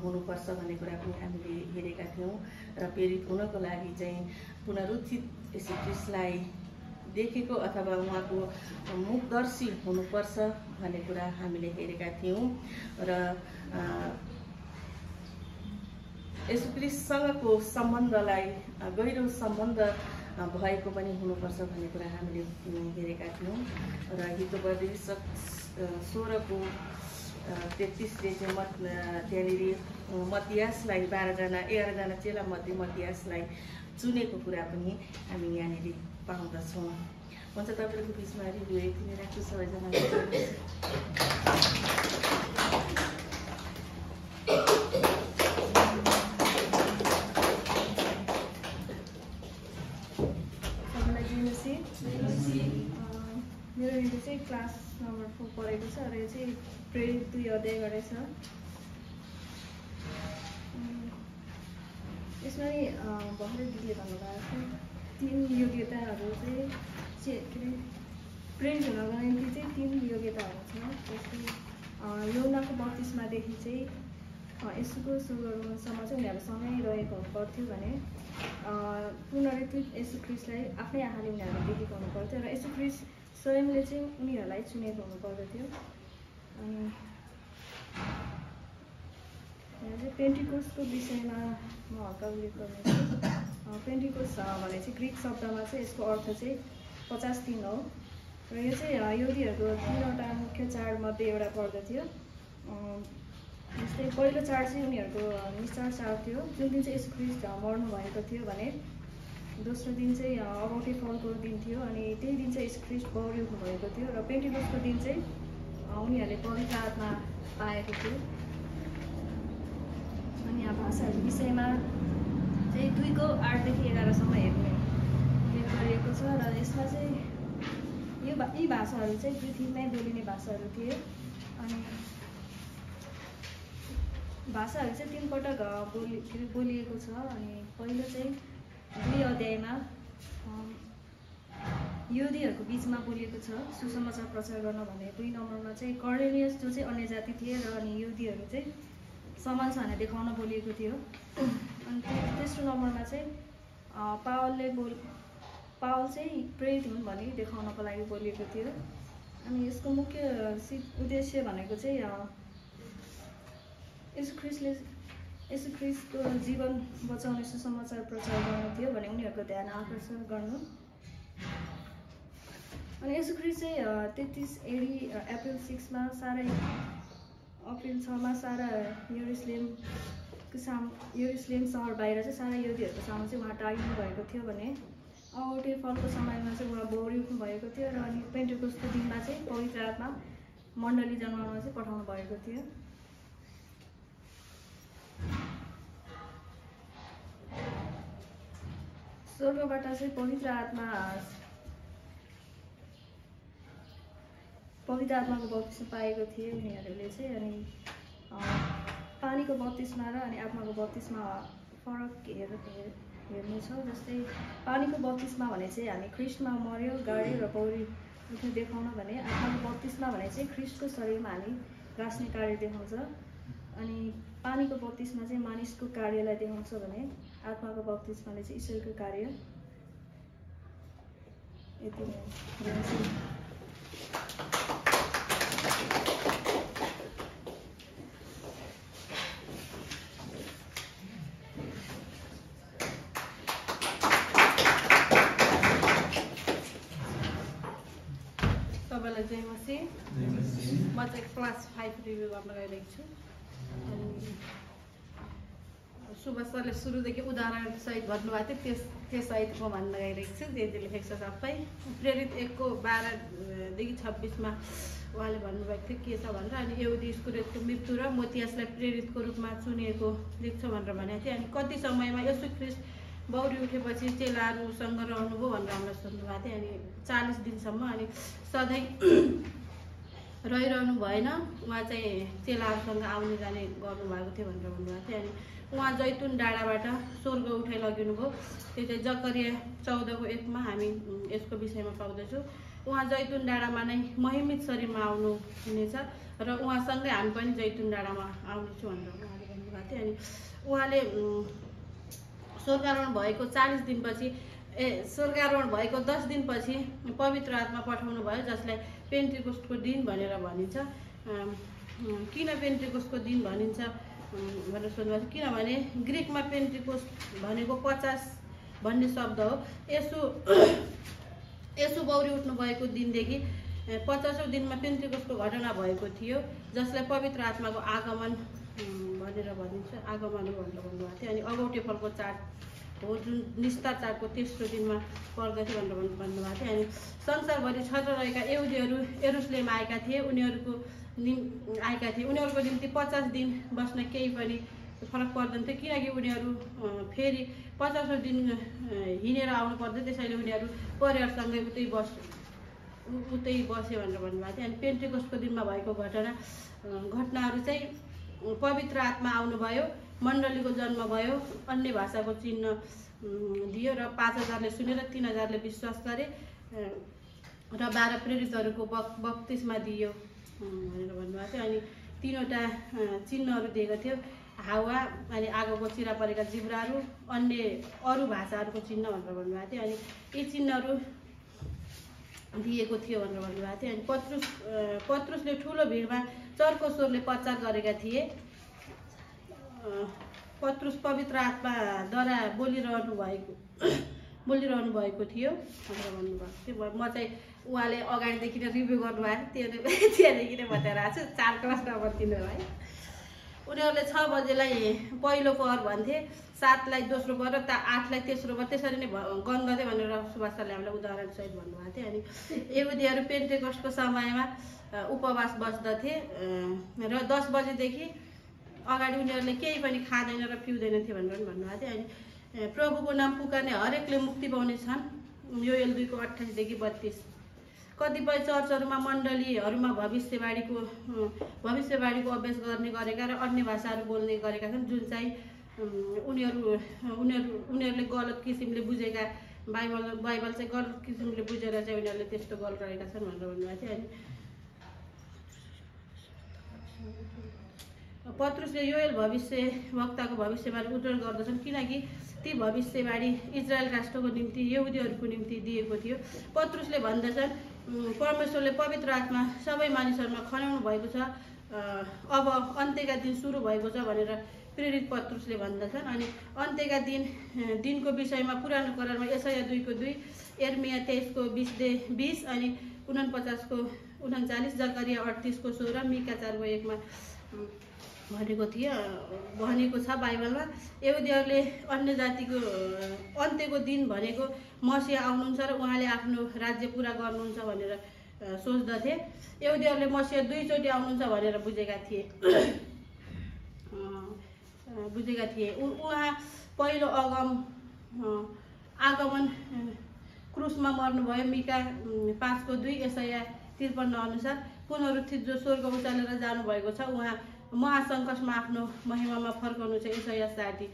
हुनुपर्छ भन्ने कुरा पनि हामीले हेरेका थियौँ। र प्रेरित हुनको लागि चाहिँ पुनरुत्थित यस क्रिस्टलाई देखेको अथवा उहाँको मुखदर्शी हुनुपर्छ भन्ने कुरा हामीले हेरेका थियौँ र अ, यसो क्रिस्टसँगको सम्बन्धलाई गहिरो सम्बन्ध भएको पनि हुनुपर्छ भन्ने कुरा हामीले हेरेका थियौँ र हितोपति सोह्रको तेत्तिसले चाहिँ मत त्यहाँनिर मतियासलाई बाह्रजना एघारजना चेला मध्ये मतियासलाई चुनेको कुरा पनि हामी यहाँनिर पाउँदछौँ हुन्छ तपाईँहरूको बिचमा रिभ्यू यति नै राख्छु सबैजना मेरो यो चाहिँ क्लास नम्बर फोर पढेको छ र यो चाहिँ प्रेरित दुई अध्याय गरेछ यसमा नि भर्खरै दिदीले भन्नुभएको छ तिन योग्यताहरू चाहिँ के अरे प्रेरित हुनको निम्ति चाहिँ तिन योग्यताहरू छ। जस्तै यौनाको बत्तिसमादेखि चाहिँ यसुको सुगरसम्म चाहिँ उनीहरू सँगै रहेको हुनुपर्थ्यो भने अँ, पुनरुत्थित यसु क्रिस्टलाई आफ्नै आँखाले उनीहरूले देखेको हुनु पर्थ्यो र यसु क्रिस्ट स्वयंले चाहिँ उनीहरूलाई चुनेको हुनु पर्दथ्यो अनि पेन्टिकोसको विषयमा म हल्का उल्लेख गर्नेछु। पेन्टिकोस भने चाहिँ ग्रिक शब्दमा चाहिँ यसको अर्थ चाहिँ पचास दिन हो। र यो चाहिँ अँ, यहुदीहरूको तिनवटा मुख्य चाडमध्ये एउटा पर्दथ्यो। जस्तै पहिलो चाड चाहिँ उनीहरूको अँ, निस्तार चाड थियो। जुन दिन चाहिँ क्रिस्ट अँ, मर्नु भएको थियो भने दोस्रो दिन चाहिँ अगौटे फलको दिन थियो अनि त्यही दिन चाहिँ यस क्रिस्ट बौरी भएको थियो र पेन्टिकोसको दिन चाहिँ उनीहरूले पवित्र आत्मा पाएको थियो। अनि यहाँ भाषाहरूको विषयमा चाहिँ दुईको आठदेखि एघारसम्म हेर्ने गरिएको छ र यसमा चाहिँ यो भा यी भाषाहरू चाहिँ पृथ्वीमै बोलिने भाषाहरू थिए अनि भाषाहरू चाहिँ तिनपटक बोलि बोलिएको छ। अनि पहिलो चाहिँ दुई अध्यायमा युदीहरूको बिचमा बोलिएको छ सुसमाचार प्रचार गर्न भन्ने। दुई नम्बरमा चाहिँ कर्णेलियस जो चाहिँ अन्य जाति थिए र अनि युदीहरू चाहिँ भनेर देखाउन बोलिएको थियो। अनि तेस्रो नम्बरमा चाहिँ पावलले बोल पावल चाहिँ प्रेरित हुन् भनी देखाउनको लागि बोलिएको थियो। अनि यसको मुख्य सिप उद्देश्य भनेको चाहिँ यसो ख्रिस्टले यसो ख्रिस्टको जीवन बचाउने सुसमाचार प्रचार गर्नु थियो भने उनीहरूको ध्यान आकर्षण गर्नु। अनि यसो ख्रिस्ट चाहिँ तेत्तिस एडी अप्रिल सिक्समा साह्रै अप्रिल छमा सारा यरुसलेमको साम यरुसलेम सहर बाहिर चाहिँ सारा युदीहरूको सामु चाहिँ उहाँ टाढिनु भएको थियो भने औटे फलको समयमा चाहिँ उहाँ बौरी भएको थियो र अनि पेन्टेकोसको दिनमा चाहिँ पवित्र आत्मा मण्डली जन्माउन चाहिँ पठाउनु भएको थियो। स्वर्गबाट चाहिँ पवित्र आत्मा पवित्र आत्माको बत्तिसमा पाएको थिए उनीहरूले चाहिँ अनि पानीको बत्तिसमा र अनि आत्माको बत्तिसमा फरक हेर हेर- हेर्नु छ जस्तै पानीको बत्तिसमा भने चाहिँ हामी ख्रिस्टमा मऱ्यो गाड्यो र पौडी उठ्नु देखाउन भने आत्माको बत्तिसमा भने चाहिँ ख्रिस्टको शरीरमा हामी गाँच्ने कार्य देखाउँछ। अनि पानीको बत्तिसमा चाहिँ मानिसको कार्यलाई देखाउँछ भने आत्माको बत्तिसमाले चाहिँ ईश्वरको कार्य। यति सबैलाई जय मसी म चाहिँ क्लास फाइभ रिभ्यू गर्न गइरहेको छु। अनि सुभाष सरले सुरुदेखि उदाहरण सहित भन्नुभएको थियो। त्यस त्यो सहित म भन्न गइरहेको छु। जे जे लेखेको छ सबै। प्रेरित एकको बाह्रदेखि छब्बिसमा उहाँले भन्नुभएको थियो के छ भनेर। अनि यहुदी स्कुरेटको मृत्यु र मोतियासलाई प्रेरितको रूपमा चुनिएको देख्छ भनेर भनेको थियो। अनि कति समयमा यसो ख्रिस्ट बौरी उठेपछि चेलाहरूसँग रहनुभयो भनेर हामीलाई सोध्नुभएको थियो। अनि चालिस दिनसम्म अनि सधैँ रहिरहनु भएन। उहाँ चाहिँ चेलाहरूसँग आउने जाने गर्नुभएको थियो भनेर भन्नुभएको थियो। अनि उहाँ जैतुन डाँडाबाट स्वर्ग उठाइ लगिनु भयो त्यो चाहिँ जकरिया चौधको एकमा हामी यसको विषयमा पाउँदैछौँ। उहाँ जैतुन डाँडामा नै महिमित शरीरमा आउनु हुनेछ र उहाँसँगै हामी पनि जैतुन डाँडामा आउनेछौँ भनेर उहाँले भन्नुभएको थियो। अनि उहाँले स्वर्गारोहण भएको चालिस दिनपछि ए स्वर्गारोहण भएको दस दिनपछि पवित्र आत्मा पठाउनु भयो जसलाई पेन्टिकोस्टको दिन भनेर भनिन्छ। किन पेन्टिकोस्टको दिन भनिन्छ? भनेर सोध्नुभएको छ किनभने ग्रिकमा पेन्टिकोस्ट भनेको पचास भन्ने शब्द हो यसो यसो बौरी उठ्नु भएको दिनदेखि पचासौँ दिनमा पेन्टिकोस्टको घटना भएको थियो जसलाई पवित्र आत्माको आगमन भनेर भनिन्छ आगमन भनेर भन्नुभएको थियो अनि अगौटे फलको चाड हो जुन निस्तार चाडको तेस्रो दिनमा पर्दथ्यो भनेर भन्- भन्नुभएको थियो अनि संसारभरि छर रहेका यहुदीहरू एरुसलेम आएका थिए उनीहरूको निम् आएका थिए। उनीहरूको निम्ति पचास दिन बस्न केही पनि फरक पर्दैन थियो। किनकि उनीहरू फेरि पचासौँ दिन हिँडेर आउनु पर्थ्यो त्यसैले उनीहरू परिवारसँगै उतै बस उतै बस्यो भनेर भन्नुभएको थियो। अनि पेन्टिकोसको दिनमा भएको घटना घटनाहरू चाहिँ पवित्र आत्मा आउनुभयो मण्डलीको जन्म भयो अन्य भाषाको चिन्ह दियो र पाँच हजारले सुनेर तिन हजारले विश्वास गरे र बाह्र प्रेरितहरूको बक बत्तिसमा दियो। भनेर भन्नुभएको थियो। अनि तिनवटा चिन्हहरू दिएको थियो। हावा अनि आगोको चिरा परेका जिब्राहरू अन्य अरू भाषाहरूको चिन्ह भनेर भन्नुभएको थियो। अनि यी चिन्हहरू दिएको थियो भनेर भन्नुभएको थियो। अनि पत्रुस पत्रुसले ठुलो भिडमा चर्को स्वरले प्रचार गरेका थिए। पत्रुस पवित्र आत्माद्वारा बोलिरहनु भएको बोलिरहनु भएको थियो भनेर भन्नुभएको थियो। म चाहिँ उहाँले अगाडिदेखि नै रिभ्यू गर्नुभएको थियो त्यो त्यहाँदेखि नै बताइरहेको छु। चार क्लास नम्बर तिनीहरू है उनीहरूले छ बजेलाई पहिलो पहर भन्थे। सातलाई दोस्रो पहर र आठलाई तेस्रो पहर। त्यसरी नै गन्धथे भनेर सुभाष सरले हामीलाई उदाहरणसहित भन्नुभएको थियो। अनि यहुदीहरू पेन्टेकस्टको समयमा उपवास बस्दथे। र दस बजेदेखि अगाडि उनीहरूले केही पनि खाँदैन र पिउँदैन थियो भनेर पनि भन्नुभएको थियो। अनि प्रभुको नाम पुकार्ने हरेकले मुक्ति पाउने छन्। यो एल दुईको अठाइसदेखि बत्तिस। कतिपय चर्चहरूमा मण्डलीहरूमा भविष्यवाणीको भविष्यवाणीको अभ्यास गर्ने गरेका र अन्य भाषाहरू बोल्ने गरेका छन् जुन चाहिँ उनीहरू उनीहरू उनीहरूले गलत किसिमले बुझेका बाइबल बाइबल चाहिँ गलत किसिमले बुझेर चाहिँ उनीहरूले त्यस्तो गरिरहेका छन् भनेर भन्नुभएको थियो। अनि पत्रुसले योएल भविष्य वक्ताको भविष्यबारे उद्धरण गर्दछन् किनकि ती भविष्यवाणी इजरायल राष्ट्रको निम्ति यहुदीहरूको निम्ति दिएको थियो। पत्रुसले भन्दछन् "उम्, परमेश्वरले पवित्र आत्मा सबै मानिसहरूमा खनाउनु भएको छ। अब अन्त्यका दिन सुरु भएको छ भनेर प्रेरित पत्रुसले भन्दछन्। अनि अन्त्यका दिन दिनको विषयमा पुरानो करारमा यसया दुईको दुई एर्मिया तेइसको बिसदे बिस अनि उनपचासको उन्चालिस जकरिया अडतिसको सोह्र मिका चारको एकमा। भनेको थियो भनेको छ बाइबलमा। यहुदीहरूले अन्य जातिको अन्त्यको दिन भनेको मसिया आउनुहुन्छ र उहाँले आफ्नो राज्य पुरा गर्नुहुन्छ भनेर सोच्दथे। यहुदीहरूले मसिया दुईचोटि आउनुहुन्छ भनेर बुझेका थिए। बुझेका थिए। उहाँ पहिलो अगम आगमन क्रुसमा मर्नुभयो। मिका पाँचको दुई यसया त्रिपन्न अनुसार पुनरुत्थित जो स्वर्ग उचालेर जानुभएको छ उहाँ महासङ्कटमा आफ्नो महिमामा फर्काउनु चाहिँ यसया साठी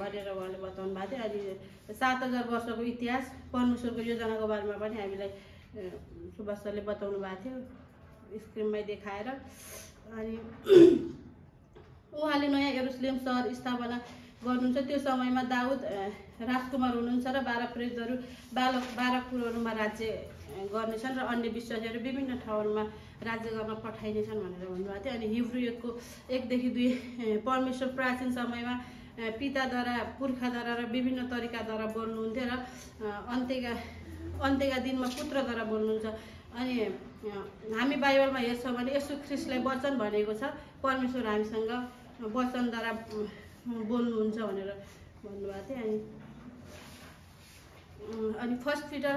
भनेर उहाँले बताउनु भएको थियो। अनि सात हजार वर्षको इतिहास परमेश्वरको योजनाको बारेमा पनि हामीलाई सुभाष सरले बताउनु भएको थियो स्क्रिनमै देखाएर। अनि उहाँले नयाँ एरुसलेम सहर स्थापना गर्नुहुन्छ। त्यो समयमा दाउद राजकुमार हुनुहुन्छ र बाह्र प्रेरितहरू बालक बाह्र कुरोहरूमा राज्य गर्नेछन् र अन्य विश्वासीहरू विभिन्न ठाउँहरूमा राज्य गर्न पठाइनेछन् भनेर भन्नुभएको थियो। अनि हिब्रू एकदेखि दुई परमेश्वर प्राचीन समयमा पिताद्वारा पुर्खाद्वारा र विभिन्न तरिकाद्वारा बोल्नुहुन्थ्यो र अन्त्यका अन्त्यका दिनमा पुत्रद्वारा बोल्नुहुन्छ। अनि हामी बाइबलमा हेर्छौँ भने यसो ख्रिस्टलाई वचन भनेको छ परमेश्वर हामीसँग वचनद्वारा बोल्नुहुन्छ भनेर भन्नुभएको थियो। अनि अनि फर्स्ट पिटर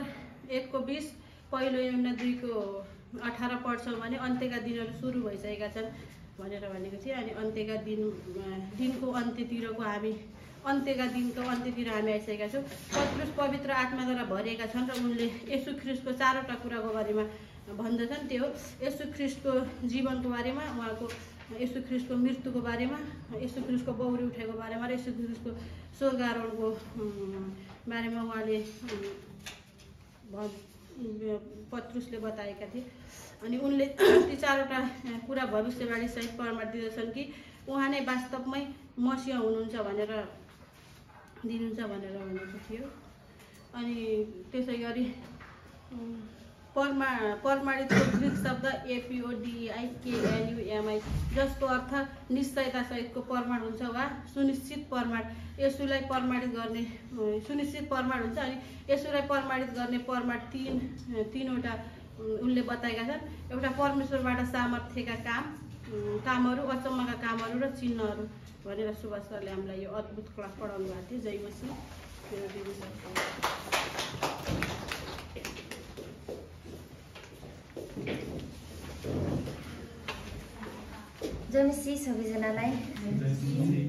एकको बिस पहिलो एउटा दुईको अठार पढ्छौँ भने अन्त्यका दिनहरू सुरु भइसकेका छन् भनेर भनेको थिएँ अनि अन्त्यका दिन दिनको अन्त्यतिरको हामी अन्त्यका दिनको अन्त्यतिर हामी आइसकेका छौँ। पत्रुस पवित्र आत्माद्वारा भरिएका छन् र उनले यसु ख्रिस्टको चारवटा कुराको बारेमा भन्दछन्। त्यो यसु ख्रिस्टको जीवनको बारेमा उहाँको यसु ख्रिस्टको मृत्युको बारेमा यसु ख्रिस्टको बौरी उठेको बारेमा र यसु ख्रिस्टको स्वर्ग आरोहणको उम्, बारेमा उहाँले पत्रुसले बताएका थिए। अनि उनले ती चारवटा कुरा भविष्यवाणीसहित प्रमाण दिँदछन् कि उहाँ नै वास्तवमै मसिह हुनुहुन्छ भनेर दिनुहुन्छ भनेर भनेको थियो। अनि त्यसै गरी परमा प्रमाणितको ग्रिक शब्द एपिओडिआई केएनयुएमआई जसको अर्थ निश्चयतासहितको प्रमाण हुन्छ वा सुनिश्चित प्रमाण। यसुलाई प्रमाणित गर्ने सुनिश्चित प्रमाण हुन्छ अनि यसुलाई प्रमाणित गर्ने प्रमाण तिन तिनवटा उनले बताएका छन्। एउटा परमेश्वरबाट सामर्थ्यका काम कामहरू अचम्मका कामहरू र चिन्हहरू भनेर सुभाष सरले हामीलाई यो अद्भुत क्लास पढाउनु भएको थियो। जय मसी मेरो दिदी सर। जमिसी सबैजनालाई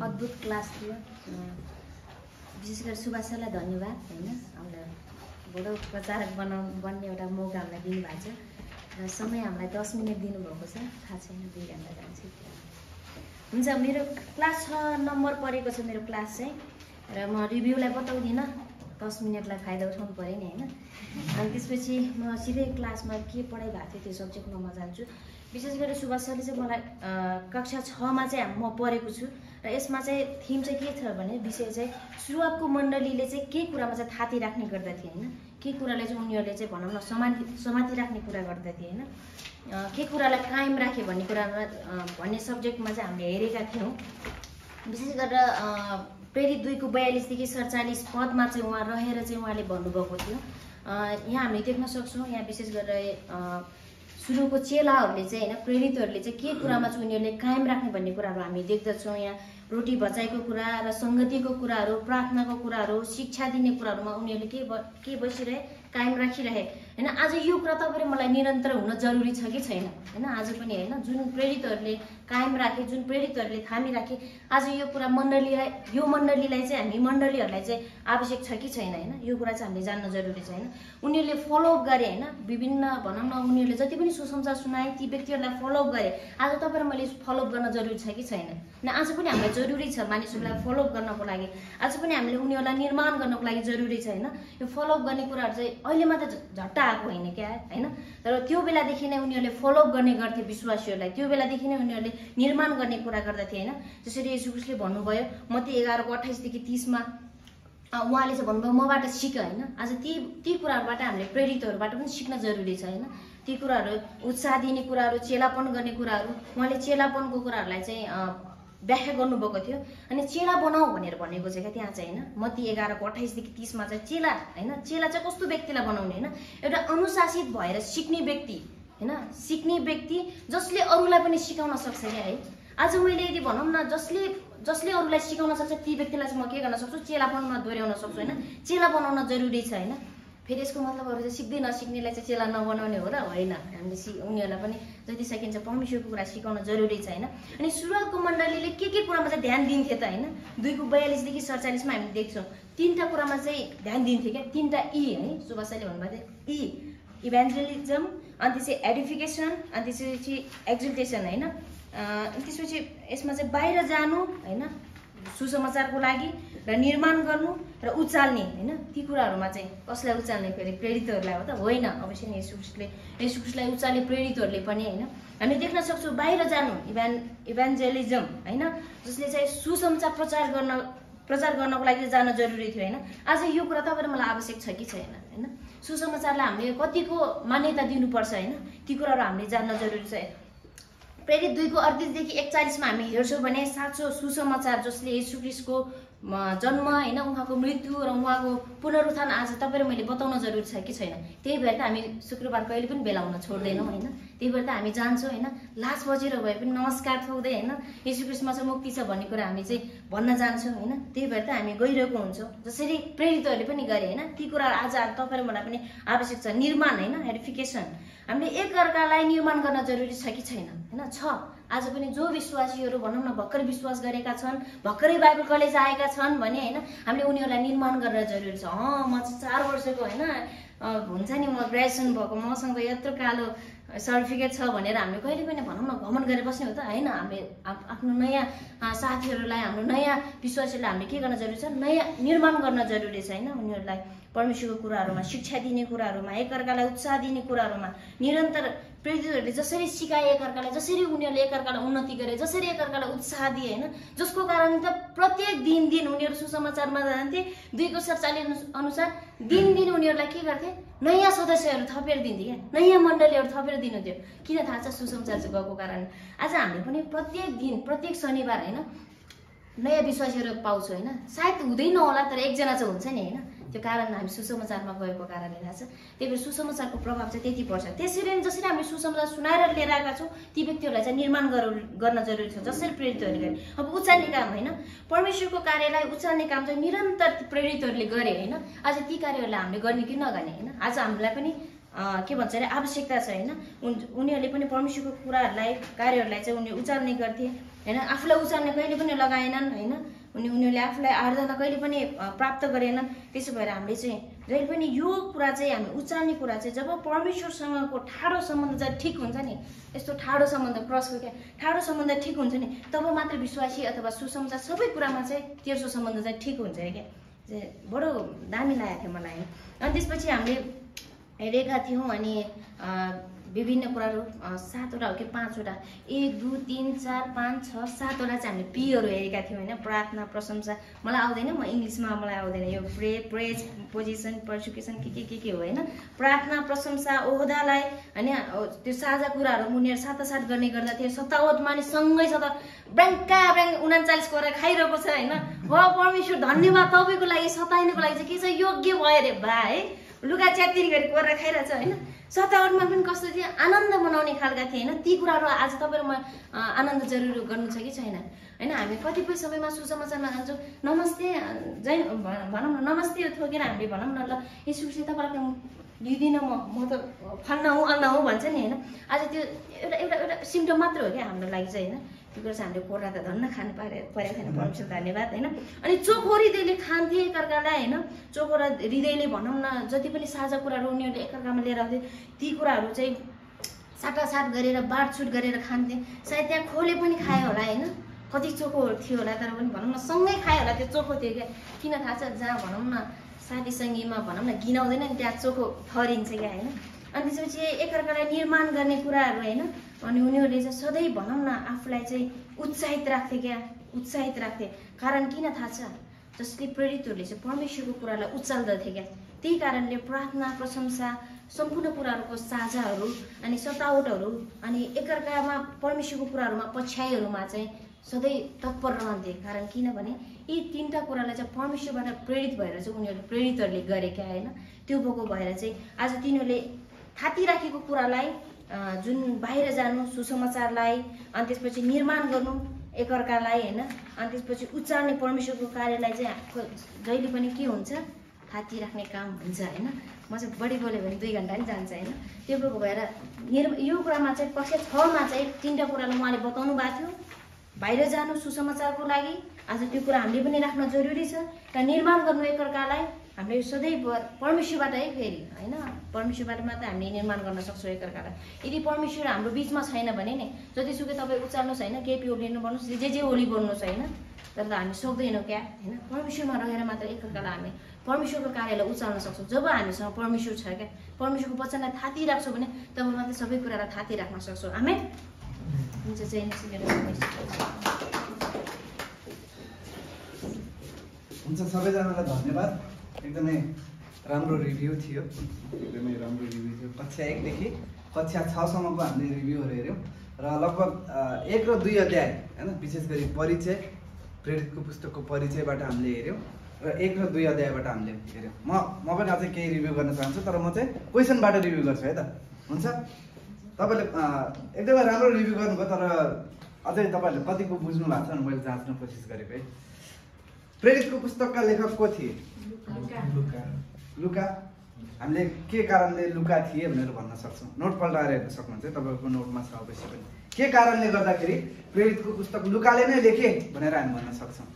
अद्भुत क्लास थियो। विशेष गरी सुभाष सरलाई धन्यवाद होइन? हामीलाई बडो प्रचारक बनाउ बन्ने एउटा मौका हामीलाई दिनुभएको छ। र समय हामीलाई दस मिनट दिनुभएको छ। थाहा छैन दुई घन्टा जान्छ। हुन्छ मेरो क्लास छ नम्बर परेको छ मेरो क्लास चाहिँ। र म रिभ्यूलाई बताउँदिनँ। दस मिनटलाई फाइदा उठाउनु पऱ्यो नि होइन? अनि त्यसपछि म सिधै क्लासमा के पढाइ भएको थियो त्यो सब्जेक्टमा म जान्छु। विशेष गरी सुभाष सरले चाहिँ मलाई कक्षा छमा चाहिँ म पढेको छु र यसमा चाहिँ थिम चाहिँ के छ भने विषय चाहिँ सुरुवातको मण्डलीले चाहिँ के कुरामा चाहिँ थाती राख्ने गर्दथे होइन? के कुरालाई चाहिँ उनीहरूले चाहिँ भनौँ न समाति समाति राख्ने कुरा गर्दथे होइन? के कुरालाई कायम राखे भन्ने कुरामा भन्ने सब्जेक्टमा चाहिँ हामीले हेरेका थियौँ। विशेष गरेर प्रेरित दुईको बयालिसदेखि सडचालिस पदमा चाहिँ उहाँ रहेर चाहिँ उहाँले भन्नुभएको थियो। यहाँ हामीले देख्न सक्छौँ यहाँ विशेष गरेर सुरुको चेलाहरूले चाहिँ होइन प्रेरितहरूले चाहिँ के कुरामा चाहिँ उनीहरूले कायम राख्ने भन्ने कुराहरू हामी देख्दछौँ। यहाँ रोटी भचाइको कुरा र सङ्गतिको कुराहरू प्रार्थनाको कुराहरू शिक्षा दिने कुराहरूमा उनीहरूले के के बसिरहे कायम राखिरहे। होइन आज यो कुरा तपाईँले मलाई निरन्तर हुन जरुरी छ कि छैन? होइन आज पनि होइन जुन प्रेरितहरूले कायम राखे जुन प्रेरितहरूले थामी राखे आज यो कुरा मण्डलीलाई यो मण्डलीलाई चाहिँ हामी मण्डलीहरूलाई चाहिँ आवश्यक छ कि छैन होइन? यो कुरा चाहिँ हामीले जान्न जरुरी छ होइन? उनीहरूले फलोअप गरे होइन? विभिन्न भनौँ न उनीहरूले जति पनि सुसमाचार सुनाए ती व्यक्तिहरूलाई फलोअप गरे आज तपाईँ मैले फलोअप गर्न जरुरी छ कि छैन? न आज पनि हामीलाई जरुरी छ मानिसहरूलाई फलोअप गर्नको लागि। आज पनि हामीले उनीहरूलाई निर्माण गर्नको लागि जरुरी छ होइन? यो फलोअप गर्ने कुराहरू चाहिँ अहिले मात्र झट्ट आएको होइन क्या होइन? तर त्यो बेलादेखि नै उनीहरूले फलोअप गर्ने गर्थे विश्वासीहरूलाई। त्यो बेलादेखि नै उनीहरूले निर्माण गर्ने कुरा गर्दथे होइन? जसरी यशुले भन्नुभयो म ती एघारको अठाइसदेखि तिसमा उहाँले चाहिँ भन्नुभयो मबाट सिक होइन? आज ती ती कुराहरूबाट हामीले प्रेरितहरूबाट पनि सिक्न जरुरी छ होइन? ती कुराहरू उत्साह दिने कुराहरू चेलापन गर्ने कुराहरू उहाँले चेलापनको कुराहरूलाई चाहिँ व्याख्या गर्नुभएको थियो। अनि चेला बनाऊ भनेर भनेको चाहिँ क्या त्यहाँ चाहिँ होइन? मती एघारको अठाइसदेखि तिसमा चाहिँ चेला होइन? चेला चाहिँ कस्तो व्यक्तिलाई बनाउने होइन? एउटा अनुशासित भएर सिक्ने व्यक्ति होइन? सिक्ने व्यक्ति जसले अरूलाई पनि सिकाउन सक्छ क्या है? आज मैले यदि भनौँ न जसले जसले अरूलाई सिकाउन सक्छ ती व्यक्तिलाई चाहिँ म के गर्न सक्छु? चेलापनमा दोहोऱ्याउन सक्छु होइन? चेला बनाउन जरुरी छ होइन? फेरि यसको मतलब अरू चाहिँ सिक्दै नसिक्नेलाई चाहिँ चेला नबनाउने हो र होइन। हामीले सि उनीहरूलाई पनि जति सकिन्छ परमेश्वरको कुरा सिकाउन जरुरी छ होइन? अनि सुरुवातको मण्डलीले के के कुरामा चाहिँ ध्यान दिन्थे त होइन? दुईको बयालिसदेखि सडचालिसमा हामी देख्छौँ। तिनवटा कुरामा चाहिँ ध्यान दिन्थे क्या? तिनवटा ई है? सुभाषले भन्नुभएको थियो ई इभेन्जलिजम अनि त्यसपछि एडिफिकेसन अनि त्यसपछि एक्जिल्टेसन होइन? त्यसपछि यसमा चाहिँ बाहिर जानु होइन? सुसमाचारको लागि र निर्माण गर्नु र उचाल्ने होइन? ती कुराहरूमा चाहिँ कसलाई उचाल्ने फेरि प्रेरितहरूलाई हो त? होइन अवश्य नै यसुसले यसुसलाई उचाल्ने प्रेरितहरूले पनि होइन? हामी देख्न सक्छौँ बाहिर जानु इभ्यान इभेन्जेलिजम होइन? जसले चाहिँ सुसमाचार प्रचार गर्न प्रचार गर्नको लागि जान जरुरी थियो होइन? आज यो कुरा तपाईँ र मलाई आवश्यक छ कि छैन होइन? सुसमाचारलाई हामीले कतिको मान्यता दिनुपर्छ होइन? ती कुराहरू हामीले जान्न जरुरी छ। प्रेरित दुईको अडतिसदेखि एकचालिसमा हामी हेर्छौँ भने साँचो सुसमाचार जसले यशु क्रिस्टको म, जन्म होइन उहाँको मृत्यु र उहाँको पुनरुत्थान आज तपाईँ मैले बताउन जरुरी छ कि छैन? त्यही भएर त हामी शुक्रबार कहिले पनि बेला हुन छोड्दैनौँ होइन? त्यही भएर त हामी जान्छौँ होइन? लास बजेर भए पनि नमस्कार थोक्दै होइन? यशु क्रिस्टमा चाहिँ मुक्ति छ भन्ने कुरा हामी चाहिँ भन्न जान्छौँ होइन? त्यही भएर त हामी गइरहेको हुन्छौँ। जसरी प्रेरितहरूले पनि गरे होइन? ती कुराहरू आज तपाईँ र मलाई पनि आवश्यक छ। निर्माण होइन? एडिफिकेसन हामीले एकअर्कालाई निर्माण गर्न जरुरी छ कि छैन होइन? छ। आज पनि जो विश्वासीहरू भनौँ न भर्खर विश्वास गरेका छन् भर्खरै बाइबल कलेज आएका छन् भने होइन? हामीले उनीहरूलाई निर्माण गर्न जरुरी छ। अँ म चाहिँ चार वर्षको होइन? हुन्छ नि म ग्रेजुएसन भएको मसँग यत्रो कालो सर्टिफिकेट छ भनेर हामीले कहिले पनि भनौँ न घमन गरेर बस्ने हो त। होइन आफ- आफ्नो नयाँ साथीहरूलाई हाम्रो नयाँ विश्वासीलाई हामीले के गर्न जरुरी छ? नयाँ निर्माण गर्न जरुरी छ होइन? उनीहरूलाई परमेश्वरको कुराहरूमा शिक्षा दिने कुराहरूमा एकअर्कालाई उत्साह दिने कुराहरूमा निरन्तर प्रेरितहरूले जसरी सिकाए एकअर्कालाई जसरी उनीहरूले एकअर्कालाई उन्नति गरे जसरी एकअर्कालाई उत्साह दिए होइन? जसको कारण त प्रत्येक दिन दिन उनीहरू सुसमाचारमा जान्थे। दुईको सडचालिस अनुसार दिन दिन उनीहरूलाई के गर्थे? नयाँ सदस्यहरू थपेर दिन्थे क्या? नयाँ मण्डलीहरू थपेर दिनुहुन्थ्यो किन थाहा छ सुसमाचार गएको कारण? आज हामीले पनि प्रत्येक दिन प्रत्येक शनिबार होइन? नयाँ विश्वासीहरू पाउँछौँ होइन? सायद हुँदैन होला तर एकजना चाहिँ हुन्छ नि होइन? त्यो कारण हामी सुसमाचारमा गएको कारणले थाहा छ। त्यही भएर सुसमाचारको प्रभाव चाहिँ त्यति पर्छ। त्यसरी नै जसरी हामी सुसमाचार सुनाएर लिएर आएका छौँ ती व्यक्तिहरूलाई चाहिँ निर्माण गरौ गर्न जरुरी छ। जसरी प्रेरितहरूले गरे। अब उचाल्ने काम होइन। परमेश्वरको कार्यलाई उचाल्ने काम चाहिँ निरन्तर प्रेरितहरूले गरे होइन। आज ती कार्यहरूलाई हामीले गर्ने कि नगर्ने होइन। आज हामीलाई पनि के भन्छ अरे आवश्यकता छ होइन। उन- उनीहरूले पनि परमेश्वरको कुराहरूलाई कार्यहरूलाई चाहिँ उनीहरूले उचाल्ने गर्थे। होइन आफूलाई उचाल्ने कहिले पनि लगाएनन् होइन। उनी उनीहरूले आफूलाई आराधना कहिले पनि प्राप्त गरेनन् त्यसो भएर हामीले चाहिँ जहिले पनि यो कुरा चाहिँ हामी उचाल्ने कुरा चाहिँ जब परमेश्वरसँगको ठाडो सम्बन्ध चाहिँ ठिक हुन्छ नि यस्तो ठाडो सम्बन्ध क्रसको क्या ठाडो सम्बन्ध ठिक हुन्छ नि तब मात्र विश्वासी अथवा सुसमाचार सबै कुरामा चाहिँ तेर्सो सम्बन्ध चाहिँ ठिक हुन्छ अरे क्या। बडो दामी लागेको थियो मलाई। अनि त्यसपछि हामीले हेरेका थियौँ अनि विभिन्न कुराहरू सातवटा हो कि पाँचवटा? एक दुई तिन चार पाँच छ सातवटा चाहिँ हामीले पीहरू हेरेका थियौँ होइन प्रार्थना प्रशंसा। मलाई आउँदैन म इङ्ग्लिसमा मलाई आउँदैन। यो प्रे प्रेज पोजिसन पर्सिक्युसन के के के के हो होइन? प्रार्थना प्रशंसा ओहदालाई होइन त्यो साझा कुराहरू उनीहरू सातासात गर्ने गर्दथे। सतावट मानिस सँगै सता ब्याङ्का ब्याङ्क उनाचालिस गरेर खाइरहेको छ होइन? वा परमेश्वर धन्यवाद तपाईँको लागि सताइनुको लागि चाहिँ के छ? योग्य भयो अरे बा है? लुगा च्यातिरी गरी कोरेर खाइरहेछ होइन? सतावटमा पनि कस्तो थियो? आनन्द मनाउने खालका थिए होइन? ती कुराहरू आज तपाईँहरूमा आनन्द जरुरी गर्नु छ कि छैन? होइन हामी कतिपय समयमा सुसमाचारमा जान्छौँ नमस्ते भ- भनौँ न नमस्ते थोकेर हामीले भनौँ न ल। यसुसी तपाईँलाई लिँदिनँ म। म त फल्न हुँ अल्न हुँ भन्छ नि होइन? आज त्यो एउटा एउटा एउटा सिम्टम मात्र हो क्या हाम्रो लागि चाहिँ होइन? त्यो कुरा चाहिँ हामीले कोर्रा त धन्न खानु पारे परेको छैन परमेश्वर धन्यवाद होइन? अनि चोखो हृदयले खान्थे एकअर्कालाई होइन? चोखो र हृदयले भनौँ न जति पनि साझा कुराहरू उनीहरूले एकअर्कामा लिएर आउँथे ती कुराहरू चाहिँ साटासाट गरेर बाँडचुट गरेर खान्थे। सायद त्यहाँ खोले पनि खायो होला होइन? कति चोखो थियो होला तर पनि भनौँ न सँगै खायो होला त्यो चोखो थियो क्या? किन थाहा छ? जहाँ भनौँ न साथी सङ्गीमा भनौँ न गिनाउँदैन नि त्यहाँ चोखो ठहरिन्छ क्या होइन? अनि त्यसपछि एकअर्कालाई निर्माण गर्ने कुराहरू होइन? अनि उनीहरूले चाहिँ सधैँ भनौँ न आफूलाई चाहिँ उत्साहित राख्थे क्या? उत्साहित राख्थे। कारण किन थाहा छ? जसले प्रेरितहरूले चाहिँ परमेश्वरको कुरालाई उचाल्दथे क्या? त्यही कारणले प्रार्थना प्रशंसा सम्पूर्ण कुराहरूको साझाहरू अनि सतावटहरू अनि एकअर्कामा परमेश्वरको कुराहरूमा पछ्याइहरूमा चाहिँ सधैँ तत्पर रहन्थे। कारण किनभने यी तिनवटा कुरालाई चाहिँ परमेश्वरबाट प्रेरित भएर चाहिँ उनीहरूले प्रेरितहरूले गरेका होइन? त्यो भएको भएर चाहिँ आज तिनीहरूले थाती राखेको कुरालाई जुन बाहिर जानु सुसमाचारलाई अनि त्यसपछि निर्माण गर्नु एकअर्कालाई होइन? अनि त्यसपछि उच्चार्ने परमेश्वरको कार्यलाई चाहिँ जहिले पनि के हुन्छ? थाती राख्ने काम हुन्छ होइन? म चाहिँ बढी बोल्यो भने दुई घन्टा पनि जान्छ होइन? त्यो कुरो भएर निर् यो कुरामा चाहिँ कक्षा छमा चाहिँ तिनवटा कुरालाई उहाँले बताउनु भएको थियो। बाहिर जानु सुसमाचारको लागि आज त्यो कुरा हामीले पनि राख्न जरुरी छ। र निर्माण गर्नु एकअर्कालाई हामीले सधैँ परमेश्वरबाट है फेरि होइन? परमेश्वरबाट मात्र हामीले निर्माण गर्न सक्छौँ एकअर्कालाई। यदि परमेश्वर हाम्रो बिचमा छैन भने नि जतिसुकै तपाईँ उचाल्नुहोस् होइन केपी ओर्लिनु भन्नुहोस् जे जे ओली बोल्नुहोस् होइन? तर त हामी सक्दैनौँ क्या होइन? परमेश्वरमा रहेर मात्र एकअर्कालाई हामी परमेश्वरको कार्यलाई उचाल्न सक्छौँ। जब हामीसँग परमेश्वर छ क्या परमेश्वरको वचनलाई थाती राख्छौँ भने तब मात्रै सबै कुरालाई थाती राख्न सक्छौँ। हामी हुन्छ हुन्छ सबैजनालाई धन्यवाद। एकदमै राम्रो रिभ्यू थियो। एकदमै राम्रो रिभ्यू थियो। कक्षा एकदेखि कक्षा छसम्मको हामीले रिभ्यूहरू हेऱ्यौँ र लगभग एक र दुई अध्याय होइन? विशेष गरी परिचय प्रेरितको पुस्तकको परिचयबाट हामीले हेऱ्यौँ र एक र दुई अध्यायबाट हामीले हेऱ्यौँ। म म पनि अझै केही रिभ्यू गर्न चाहन्छु तर म चाहिँ क्वेसनबाट रिभ्यू गर्छु है त? हुन्छ? तपाईँले एकदमै राम्रो रिभ्यू गर्नुभयो तर अझै तपाईँहरूले कतिको बुझ्नु भएको छ भने मैले जाँच्न कोसिस गरेको है। प्रेरितको पुस्तकका लेखक को थिए? लुका। हामीले के कारणले लुका थिए भनेर भन्न सक्छौँ। नोट पल्टाएर हेर्न सक्नुहुन्छ। है तपाईँको नोटमा छ अवश्य पनि। के कारणले गर्दाखेरि प्रेरितको पुस्तक लुकाले नै लेखे भनेर हामी भन्न सक्छौँ।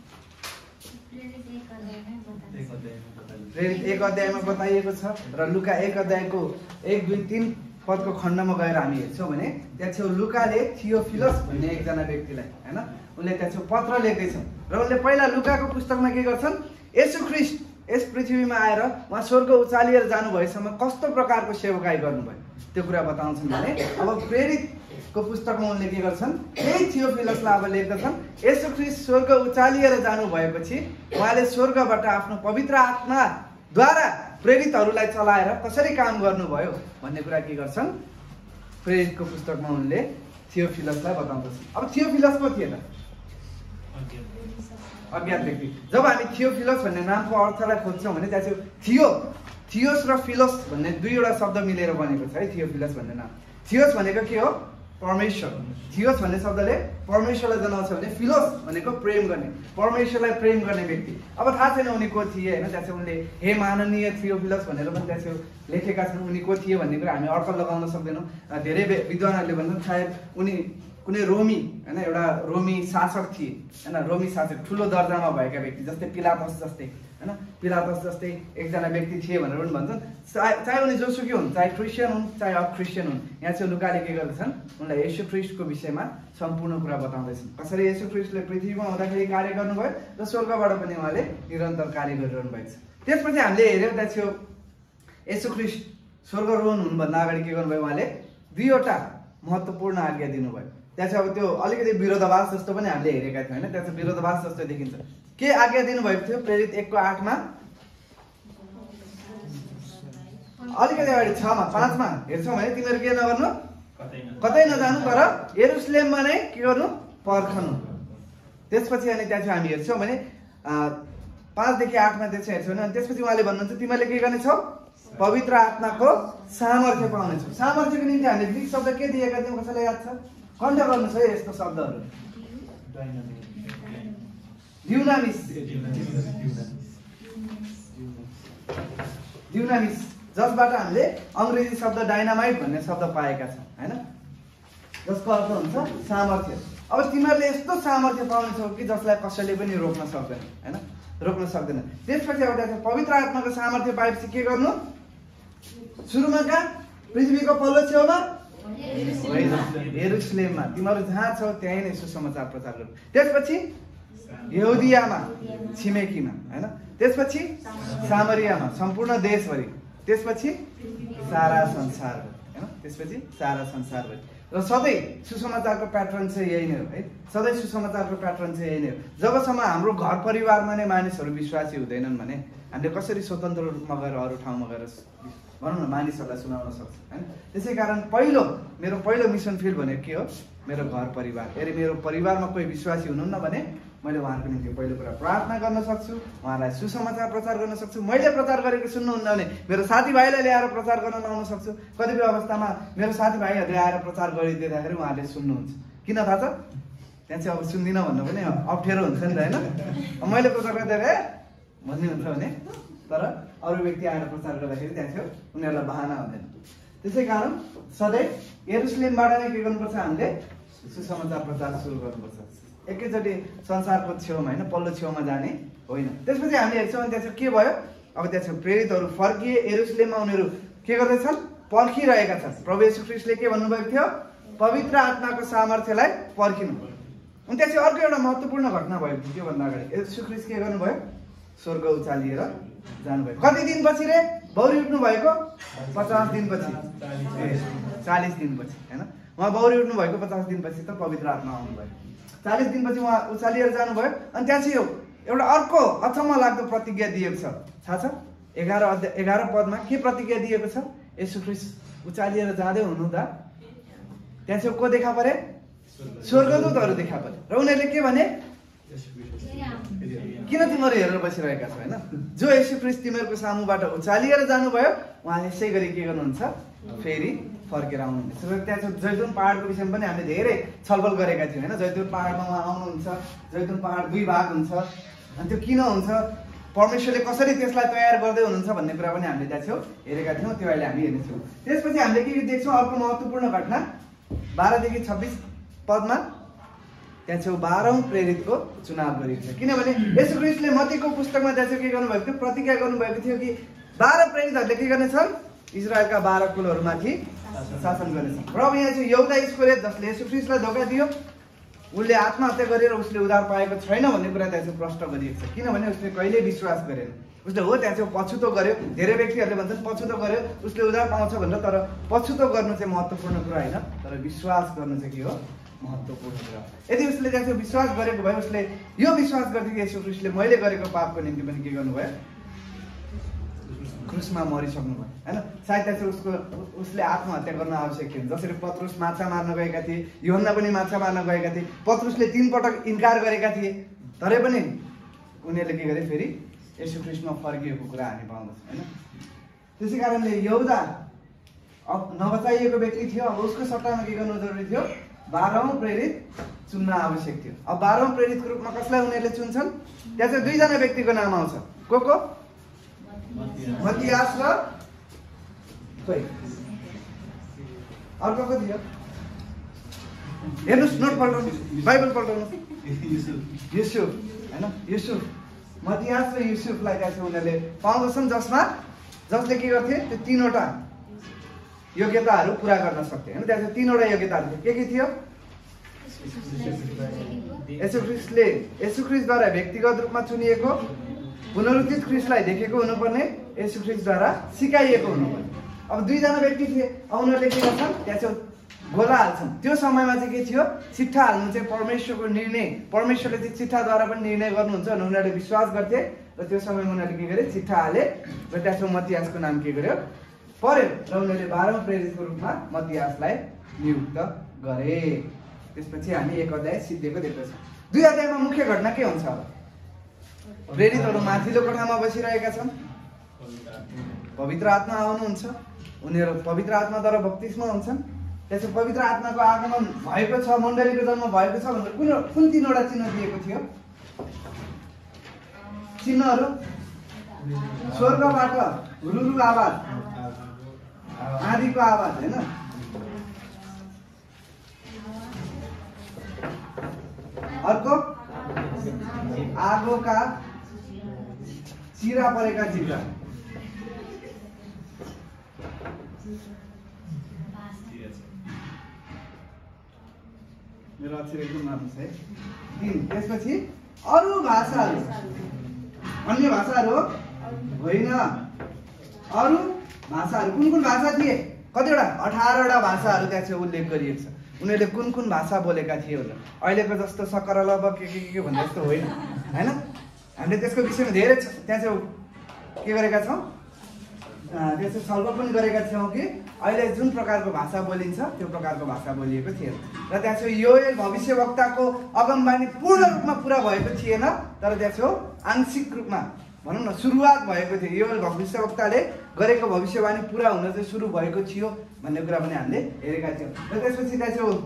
प्रेरित एक अध्यायमै बताइएको छ र लुका एक अध्यायको एक दुई तिन पदको खण्डमा गएर हामी हेर्छौँ भने त्यहाँ छेउ लुकाले थियोफिलस भन्ने एकजना व्यक्तिलाई होइन? उनले त्यहाँ छेउ पत्र लेख्दैछ र उनले पहिला लुकाको पुस्तकमा के गर्छन्? यसु ख्रिस्ट यस पृथ्वीमा आएर उहाँ स्वर्ग उचालिएर जानुभएसम्म कस्तो प्रकारको सेवकाई गर्नुभयो? त्यो कुरा बताउँछन् भने अब प्रेरितको पुस्तकमा उनले के गर्छन्? त्यही थियोफिलसलाई अब लेख्दछन् यसो ख्रिस्ट स्वर्ग उचालिएर जानु भएपछि उहाँले स्वर्गबाट आफ्नो पवित्र आत्माद्वारा प्रेरितहरूलाई चलाएर कसरी काम गर्नुभयो? भन्ने कुरा के गर्छन्? प्रेरितको पुस्तकमा उनले थियोफिलसलाई बताउँदछन्। अब थियोफिलस को थिए त अज्ञात व्यक्ति जब हामी थियोफिलस भन्ने नामको अर्थलाई खोज्छौँ भने त्यहाँ चाहिँ थियो थियोस र फिलोस भन्ने दुईवटा शब्द मिलेर बनेको छ है थियोफिलस भन्ने नाम। थियोस भनेको के हो? परमेश्वर। थियोस भन्ने शब्दले परमेश्वरलाई जनाउँछ भने फिलोस भनेको प्रेम गर्ने परमेश्वरलाई प्रेम गर्ने व्यक्ति। अब थाहा छैन उनी को थिए होइन त्यहाँ चाहिँ उनले हे माननीय थियोफिलस भनेर पनि त्यहाँ चाहिँ लेखेका छन् उनी को थिए भन्ने कुरा हामी अर्को लगाउन सक्दैनौँ। धेरै विद्वानहरूले भन्छन् सायद उनी कुनै रोमी होइन एउटा रोमी शासक थिए होइन रोमी शासक ठुलो दर्जामा भएका व्यक्ति जस्तै पिलातस जस्तै होइन पिलातस जस्तै एकजना व्यक्ति थिए भनेर पनि भन्छन्। चाहे चाहे उनी जोसुकै हुन् चाहे क्रिस्चियन हुन् चाहे अक्रिस्चियन हुन् यहाँ चाहिँ लुकाले के गर्दछन् उनलाई येशू ख्रिस्टको विषयमा सम्पूर्ण कुरा बताउँदैछन्। कसरी येशू ख्रिस्टले पृथ्वीमा हुँदाखेरि कार्य गर्नुभयो र स्वर्गबाट पनि उहाँले निरन्तर कार्य गरिरहनु भएको छ। त्यसपछि हामीले हेऱ्यौँ त्यहाँ छेउ येशू ख्रिस्ट स्वर्गरोहण हुनुभन्दा अगाडि के गर्नुभयो उहाँले दुईवटा महत्त्वपूर्ण आज्ञा दिनुभयो। त्यहाँ चाहिँ अब त्यो अलिकति विरोधाभास जस्तो पनि हामीले हेरेका थियौँ होइन? त्यहाँ चाहिँ विरोधाभास जस्तो देखिन्छ। के आज्ञा दिनुभएको थियो? प्रेरित एकको आठमा? अलिकति अगाडि छमा पाँचमा हेर्छौँ भने तिमीहरू के नगर्नु? कतै नजानु। तर एरुसलेममा नै के गर्नु? पर्खनु। त्यसपछि अनि त्यहाँ चाहिँ हामी हेर्छौँ भने पाँचदेखि आठमा त्यो चाहिँ हेर्छौँ भने अनि त्यसपछि उहाँले भन्नुहुन्छ तिमीहरूले के गर्नेछौ? पवित्र आत्माको सामर्थ्य पाउनेछौ। सामर्थ्यको निम्ति हामीले ग्रिक शब्द के दिएका थियौँ? कसैलाई याद छ? कन्ठ गर्नु छ है यस्तो शब्दहरू। जसबाट हामीले अङ्ग्रेजी शब्द डाइनामाइट भन्ने शब्द पाएका छौँ होइन? जसको अर्थ हुन्छ सामर्थ्य। अब तिमीहरूले यस्तो सामर्थ्य पाउनेछौ कि जसलाई कसैले पनि रोक्न सक्दैन होइन? रोक्न सक्दैन। त्यसपछि एउटा पवित्र आत्माको सामर्थ्य पाएपछि के गर्नु? सुरुमा कहाँ? पृथ्वीको पल्लो छेउमा होइन एरुसलेममा तिमीहरू जहाँ छौ त्यहीँ नै सुसमाचार प्रचार गर्नु त्यसपछि यहुदियामा छिमेकीमा होइन? त्यसपछि सामरियामा सम्पूर्ण देशभरि। त्यसपछि सारा संसारभरि होइन? त्यसपछि सारा संसारभरि र सधैँ सुसमाचारको प्याटर्न चाहिँ यही नै हो है? सधैँ सुसमाचारको प्याटर्न चाहिँ यही नै हो। जबसम्म हाम्रो घर परिवारमा नै मानिसहरू विश्वासी हुँदैनन् भने हामीले कसरी स्वतन्त्र रूपमा गएर अरू ठाउँमा गएर भनौँ न मानिसहरूलाई सुनाउन सक्छ होइन त्यसै कारण पहिलो मेरो पहिलो मिसन फिल्ड भनेको के हो? मेरो घर परिवार। यदि मेरो परिवारमा कोही विश्वासी हुनुहुन्न भने मैले उहाँहरूको निम्ति पहिलो कुरा प्रार्थना गर्न सक्छु उहाँलाई सुसमाचार प्रचार गर्न सक्छु। मैले प्रचार गरेको सुन्नुहुन्न भने मेरो साथीभाइलाई ल्याएर प्रचार गर्न लाउन सक्छु। कतिपय अवस्थामा मेरो साथीभाइहरूले आएर प्रचार गरिदिँदाखेरि उहाँहरूले सुन्नुहुन्छ। किन थाहा छ? त्यहाँ चाहिँ अब सुन्दिनँ भन्नु पनि अप्ठ्यारो हुन्छ नि त होइन मैले प्रचार गर्दाखेरि भन्ने हुन्छ भने? तर अरू व्यक्ति आएर प्रचार गर्दाखेरि त्यहाँ थियो उनीहरूलाई बहाना हुँदैन। त्यसै कारण सधैँ एरुसलेमबाट नै के गर्नुपर्छ हामीले सुसमाचार प्रचार सुरु गर्नुपर्छ। एकैचोटि संसारको छेउमा होइन पल्लो छेउमा जाने होइन। त्यसपछि हामीले हेर्छौँ भने त्यहाँ के भयो? अब त्यहाँ प्रेरितहरू फर्किए एरुसलेममा उनीहरू के गर्दैछन्? पर्खिरहेका छन्। प्रभु यीशु ख्रिस्टले के भन्नुभएको थियो? पवित्र आत्माको सामर्थ्यलाई पर्खिनु। अनि त्यहाँ चाहिँ अर्को एउटा महत्त्वपूर्ण घटना थियो त्योभन्दा अगाडि। यीशु ख्रिस्ट के गर्नुभयो? स्वर्ग उचालिएर जानुभयो। कति दिनपछि रे? बौरी उठ्नु भएको पचास दिनपछि। चालिस दिनपछि होइन? उहाँ बौरी उठ्नु भएको पचास दिनपछि त पवित्र आत्मा आउनुभयो। चालिस दिनपछि उहाँ उचालिएर जानुभयो। अनि त्यहाँ चाहिँ एउटा अर्को अचम्म लाग्दो प्रतिज्ञा दिएको छ। थाहा छ? एघार अध्याय एघार पदमा के प्रतिज्ञा दिएको छ? यसो ख्रिस्ट उचालिएर जाँदै हुनुहुँदा त्यहाँ चाहिँ को देखा परे? स्वर्गदूतहरू देखा परे। र उनीहरूले के भने? किन तिमीहरू हेरेर बसिरहेका छौ होइन? जो यसो ख्रिस्ट तिमीहरूको सामुबाट उचालिएर जानुभयो उहाँले यसै गरी के गर्नुहुन्छ? फेरि फर्केर आउनुहुनेछ। त्यहाँ चाहिँ जैतुन पाहाडको विषयमा पनि हामीले धेरै छलफल गरेका थियौँ होइन? जैतुन पाहाडमा उहाँ आउनुहुन्छ जैतुन पाहाड दुई भाग हुन्छ। अनि त्यो किन हुन्छ? परमेश्वरले कसरी त्यसलाई तयार गर्दै हुनुहुन्छ भन्ने कुरा पनि हामीले त्यहाँ छेउ हेरेका थियौँ त्यो अहिले हामी हेर्नेछौँ। त्यसपछि हामीले के देख्छौँ? अर्को महत्त्वपूर्ण घटना बाह्रदेखि छब्बिस पदमा त्यहाँ छेउ बाह्रौँ प्रेरितको चुनाव गरिएको छ किनभने यसो क्रिस्टले मतीको पुस्तकमा त्यहाँ चाहिँ के गर्नुभएको थियो? प्रतिज्ञा गर्नुभएको थियो कि बाह्र प्रेरितहरूले के गर्नेछन्? इजरायलका बाह्र कुलहरूमाथि शासन गर्नेछन्। र अब यहाँ चाहिँ एउटा स्कोरेज जसले यसो क्रिस्टलाई धोका दियो उसले आत्महत्या गरेर उसले उधार पाएको छैन भन्ने कुरा त्यहाँ चाहिँ प्रश्न गरिएको छ। किनभने उसले कहिल्यै विश्वास गरेन। उसले हो त्यहाँ चाहिँ पछुतो गर्यो। धेरै व्यक्तिहरूले भन्छन् पछुतो गर्यो। उसले उधार पाउँछ भनेर। तर पछुतो गर्नु चाहिँ महत्त्वपूर्ण कुरा होइन। तर विश्वास गर्नु चाहिँ के हो? महत्त्वपूर्ण कुरा। यदि उसले चाहिँ विश्वास गरेको भए उसले यो विश्वास गर्थ्यो यसो मैले गरेको पापको निम्ति पनि के गर्नुभयो? क्रुसमा मरिसक्नु भयो होइन? सायद चाहिँ उसको उसले आत्महत्या गर्न आवश्यक थियो। जसरी पत्रुस माछा मार्न गएका थिए योहन्ना पनि माछा मार्न गएका थिए पत्रुसले तिन पटक इन्कार गरेका थिए तरै पनि उनीहरूले के गरे फेरि यसो क्रिस्टमा फर्किएको कुरा हामी पाउँदछौँ होइन? त्यसै कारणले यौदा नबचाइएको व्यक्ति थियो अब उसको सट्टामा के गर्नु जरुरी थियो? बाह्रौँ प्रेरित चुन्न आवश्यक थियो। अब बाह्रौँ प्रेरितको रूपमा कसलाई उनीहरूले चुन्छन्? त्यहाँ चाहिँ दुईजना व्यक्तिको नाम आउँछ। को को? मतियास र खोइ। अर्को को थियो? हेर्नुहोस् नोट पल्टाउनु बाइबल पल्टाउनु युसुफ होइन? युसुफ। मतियास र युसुफलाई त्यहाँ चाहिँ उनीहरूले पाउँदछन् जसमा जसले के गर्थे? त्यो तिनवटा योग्यताहरू पुरा गर्न सक्थे। होइन? त्यहाँ चाहिँ तिनवटा योग्यताहरू थियो। के के थियो? यसो क्रिस्टले यसो क्रिस्टद्वारा व्यक्तिगत रूपमा चुनिएको पुनरुत्थित क्रिस्टलाई देखेको हुनुपर्ने यसो क्रिस्टद्वारा सिकाइएको हुनुपर्ने। अब दुईजना व्यक्ति थिए। अब उनीहरूले के गर्छन्? त्यहाँ चाहिँ गोला हाल्छन्। त्यो समयमा चाहिँ के थियो? चिट्ठा हाल्नु चाहिँ परमेश्वरको निर्णय परमेश्वरले चाहिँ चिट्ठाद्वारा पनि निर्णय गर्नुहुन्छ भनेर उनीहरूले विश्वास गर्थे। र त्यो समयमा उनीहरूले के गरे? चिट्ठा हाले। र त्यहाँ चाहिँ मतियासको नाम के गर्यो? पर्यो र उनीहरूले बाह्रौँ प्रेरितको रूपमा मतियासलाई नियुक्त गरे। त्यसपछि हामी एक अध्याय सिद्धिएको देख्दछौँ। दुई अध्यायमा मुख्य घटना के हुन्छ? अब प्रेरितहरू माथिल्लो कोठामा बसिरहेका छन्। पवित्र आत्मा आउनुहुन्छ। उनीहरू पवित्र आत्माद्वारा बत्तिसमा हुन्छन्। त्यसो पवित्र आत्माको आगमन भएको छ मण्डलीको जन्म भएको छ भनेर कुन कुन तिनवटा चिन्ह दिएको थियो? चिन्हहरू? स्वर्गबाट हुरुरु आवाज। आँधीको आवाज होइन? अर्को? आगोका चिरा परेका जिब्रा मेरो अक्षर एकदम मार्नुहोस् है। तिन। त्यसपछि अरू भाषाहरू। अन्य भाषाहरू होइन। अरू भाषाहरू कुन कुन भाषा थिए? कतिवटा? अठारवटा भाषाहरू त्यहाँ चाहिँ उल्लेख गरिएको छ। उनीहरूले कुन कुन भाषा बोलेका थिए भनेर अहिलेको जस्तो सकरलब के के के भन्ने जस्तो होइन। होइन? हामीले त्यसको विषयमा धेरै त्यहाँ चाहिँ के गरेका छौँ? अँ, त्यो चाहिँ छलफल पनि गरेका थियौँ कि अहिले जुन प्रकारको भाषा बोलिन्छ त्यो प्रकारको भाषा बोलिएको थिएन। र त्यहाँ चाहिँ यो भविष्यवक्ताको अगमबानी पूर्ण रूपमा पुरा भएको थिएन तर त्यहाँ चाहिँ आंशिक रूपमा। भनौँ न सुरुवात भएको थियो। यो भविष्यवक्ताले गरेको भविष्यवाणी पुरा हुन चाहिँ सुरु भएको थियो भन्ने कुरा पनि हामीले हेरेका थियौँ। र त्यसपछि त्यहाँ चाहिँ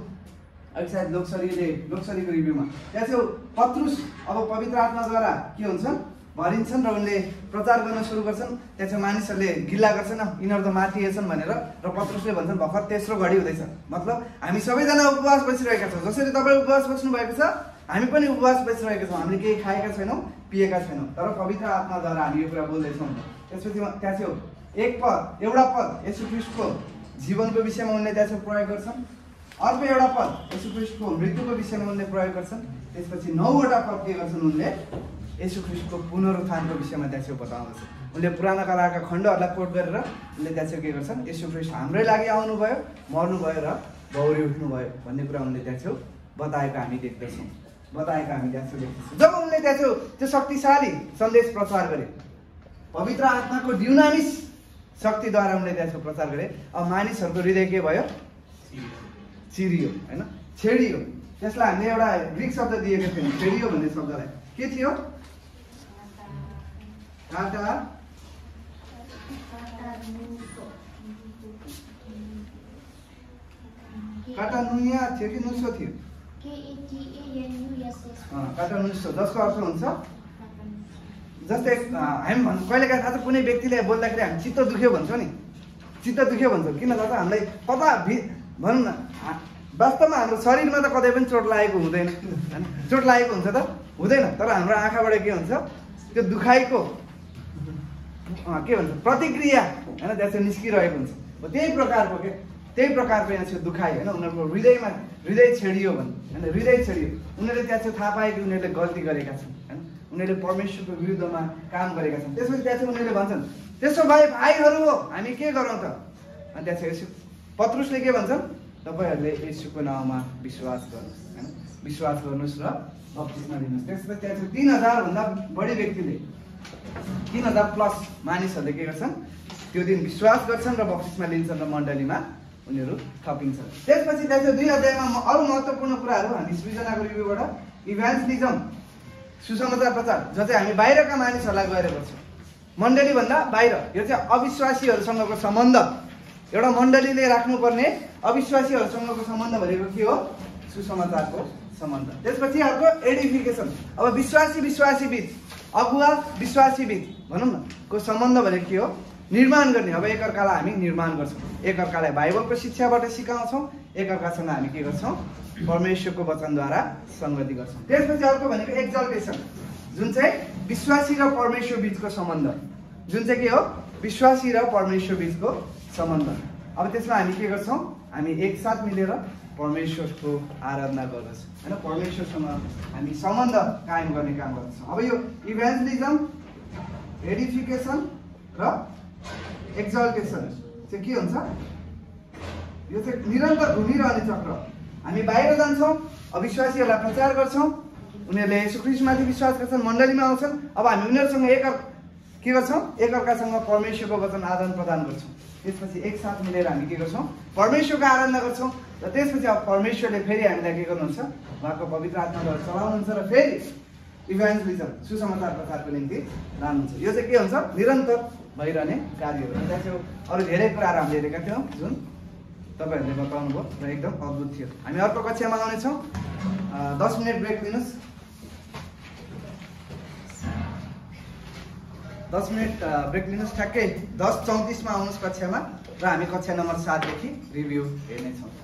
अहिले सायद लोकसरीले लोकसरीको रिभ्यूमा। त्यहाँ चाहिँ पत्रुस अब पवित्र आत्माद्वारा के हुन्छन् भरिन्छन् र उनले प्रचार गर्न सुरु गर्छन्। त्यहाँ चाहिँ मानिसहरूले गिल्ला गर्छन् यिनीहरू त माथिएछन् भनेर र पत्रुसले भन्छन् भर्खर तेस्रो घडी हुँदैछ। मतलब हामी सबैजना उपवास बसिरहेका छौँ। जसरी तपाईँ उपवास बस्नु भएको छ हामी पनि उपवास बसिरहेका छौँ हामीले केही खाएका छैनौँ पिएका छैनौँ। तर पवित्र आत्माद्वारा हामी यो कुरा बोल्दैछौँ। त्यसपछि त्यहाँ चाहिँ एक पद एउटा पद यसु ख्रिस्टको जीवनको विषयमा उनले त्यहाँ चाहिँ प्रयोग गर्छन्। अर्को एउटा पद यसु ख्रिस्टको मृत्युको विषयमा उनले प्रयोग गर्छन्। त्यसपछि नौवटा पद के गर्छन् उनले? यसु ख्रिस्टको पुनरुत्थानको विषयमा त्यहाँ चाहिँ बताउँदछ। उनले पुराना कालका खण्डहरूलाई कोट गरेर उनले त्यहाँ चाहिँ के गर्छन्? यसु ख्रिस्ट हाम्रै लागि आउनुभयो मर्नुभयो र बौरी उठ्नुभयो भन्ने कुरा उनले त्यहाँ चाहिँ बताएको हामी देख्दछौँ। बताएको हामी त्यहाँ देख्दछौँ जब उनले त्यहाँ चाहिँ त्यो शक्तिशाली सन्देश प्रचार गरे पवित्र आत्माको ड्युनामिस शक्तिद्वारा उनले त्यहाँ चाहिँ प्रचार गरे अब मानिसहरूको हृदय के भयो? चिरियो होइन? छेडियो। त्यसलाई हामीले एउटा ग्रिक शब्द दिएको थियौँ छेडियो भन्ने शब्दलाई। के थियो? काटा काटा नुनिया थियो नुसो थियो? काटा नुसो जसको अर्थ हुन्छ? जस्तै हामी भन् कहिलेकाहीँ थाहा छ कुनै व्यक्तिले बोल्दाखेरि हामी चित्त दुख्यो भन्छौँ नि। चित्त दुख्यो भन्छौँ। किन दादा? हामीलाई कता भि भनौँ न वास्तवमा हाम्रो शरीरमा त कतै पनि चोट लागेको हुँदैन। होइन? चोट लागेको हुन्छ त? हुँदैन। तर हाम्रो आँखाबाट के हुन्छ? त्यो दुखाइको के भन्छ? प्रतिक्रिया होइन त्यहाँ चाहिँ निस्किरहेको हुन्छ। त्यही प्रकारको के? त्यही प्रकारको यहाँ चाहिँ दुखाइ होइन उनीहरूको हृदयमा हृदय छेडियो भने होइन हृदय छेडियो। उनीहरूले त्यहाँ चाहिँ थाहा पाए कि उनीहरूले गल्ती गरेका छन् होइन उनीहरूले परमेश्वरको विरुद्धमा काम गरेका छन्। त्यसपछि त्यहाँ चाहिँ उनीहरूले भन्छन् त्यसो भए भाइहरू हो हामी के गरौँ त? अनि त्यहाँ चाहिँ यसो पत्रुसले के भन्छन् तपाईँहरूले यसुको नाउँमा विश्वास गर्नुहोस् होइन विश्वास गर्नुहोस् र बत्तिसमा दिनुहोस् त्यसपछि त्यहाँ चाहिँ तिन हजारभन्दा बढी व्यक्तिले तिन हजार प्लस मानिसहरूले के गर्छन्? त्यो दिन विश्वास गर्छन् र बक्सिसमा लिन्छन् र मण्डलीमा उनीहरू थपिन्छन्। त्यसपछि चाहिँ दुई अध्यायमा अरू महत्त्वपूर्ण कुराहरू हामी सृजनाको रिभ्यूबाट इभ्यान्सलिजम सुसमाचार प्रचार जो चाहिँ हामी बाहिरका मानिसहरूलाई गएर गर्छौँ। मण्डलीभन्दा बाहिर यो चाहिँ अविश्वासीहरूसँगको सम्बन्ध। एउटा मण्डलीले राख्नुपर्ने अविश्वासीहरूसँगको सम्बन्ध भनेको के हो? सुसमाचारको सम्बन्ध। त्यसपछि अर्को एडिफिकेसन अब विश्वासी विश्वासी बिच अगुवा विश्वासी बिच भनौँ न को सम्बन्ध भनेको के हो? निर्माण गर्ने। अब एकअर्कालाई हामी निर्माण गर्छौँ। एकअर्कालाई बाइबलको शिक्षाबाट सिकाउँछौँ। एकअर्कासँग हामी के गर्छौँ? परमेश्वरको वचनद्वारा सङ्गति गर्छौँ। त्यसपछि अर्को भनेको एक्जल्टेसन जुन चाहिँ विश्वासी र परमेश्वर बिचको सम्बन्ध। जुन चाहिँ के हो? विश्वासी र परमेश्वर बिचको सम्बन्ध। अब त्यसमा हामी के गर्छौँ? हामी एकसाथ मिलेर परमेश्वरको आराधना गर्दछौँ। होइन परमेश्वरसँग हामी सम्बन्ध कायम गर्ने काम गर्दछौँ। अब यो इभेन्जलिजम एडिफिकेसन र एक्जल्टेसन चाहिँ के हुन्छ यो चाहिँ निरन्तर घुमिरहने चक्र हामी बाहिर जान्छौँ अविश्वासीहरूलाई प्रचार गर्छौँ उनीहरूले ख्रिस्टमाथि विश्वास गर्छन् मण्डलीमा आउँछन् अब हामी उनीहरूसँग एक के गर्छौँ एकअर्कासँग परमेश्वरको वचन आदान प्रदान गर्छौँ त्यसपछि एकसाथ मिलेर हामी के गर्छौँ परमेश्वरको आराधना गर्छौँ र त्यसपछि अब परमेश्वरले फेरि हामीलाई के गर्नुहुन्छ उहाँको पवित्र आत्माबाट चलाउनुहुन्छ र फेरि इभेन्जलिजम सुसमाचार प्रचारको निम्ति लानुहुन्छ यो चाहिँ के हुन्छ निरन्तर भइरहने कार्य हो र त्यहाँ चाहिँ अरू धेरै कुराहरू हामीले हेरेका थियौँ जुन तपाईँहरूले बताउनु भयो र एकदम अद्भुत थियो। हामी अर्को कक्षामा आउनेछौँ दस मिनट ब्रेक दिनुहोस् दस मिनट ब्रेक लिनुहोस्। ठ्याक्कै दस चौतिसमा आउनुहोस् कक्षामा र हामी कक्षा नम्बर सातदेखि रिभ्यू हेर्नेछौँ।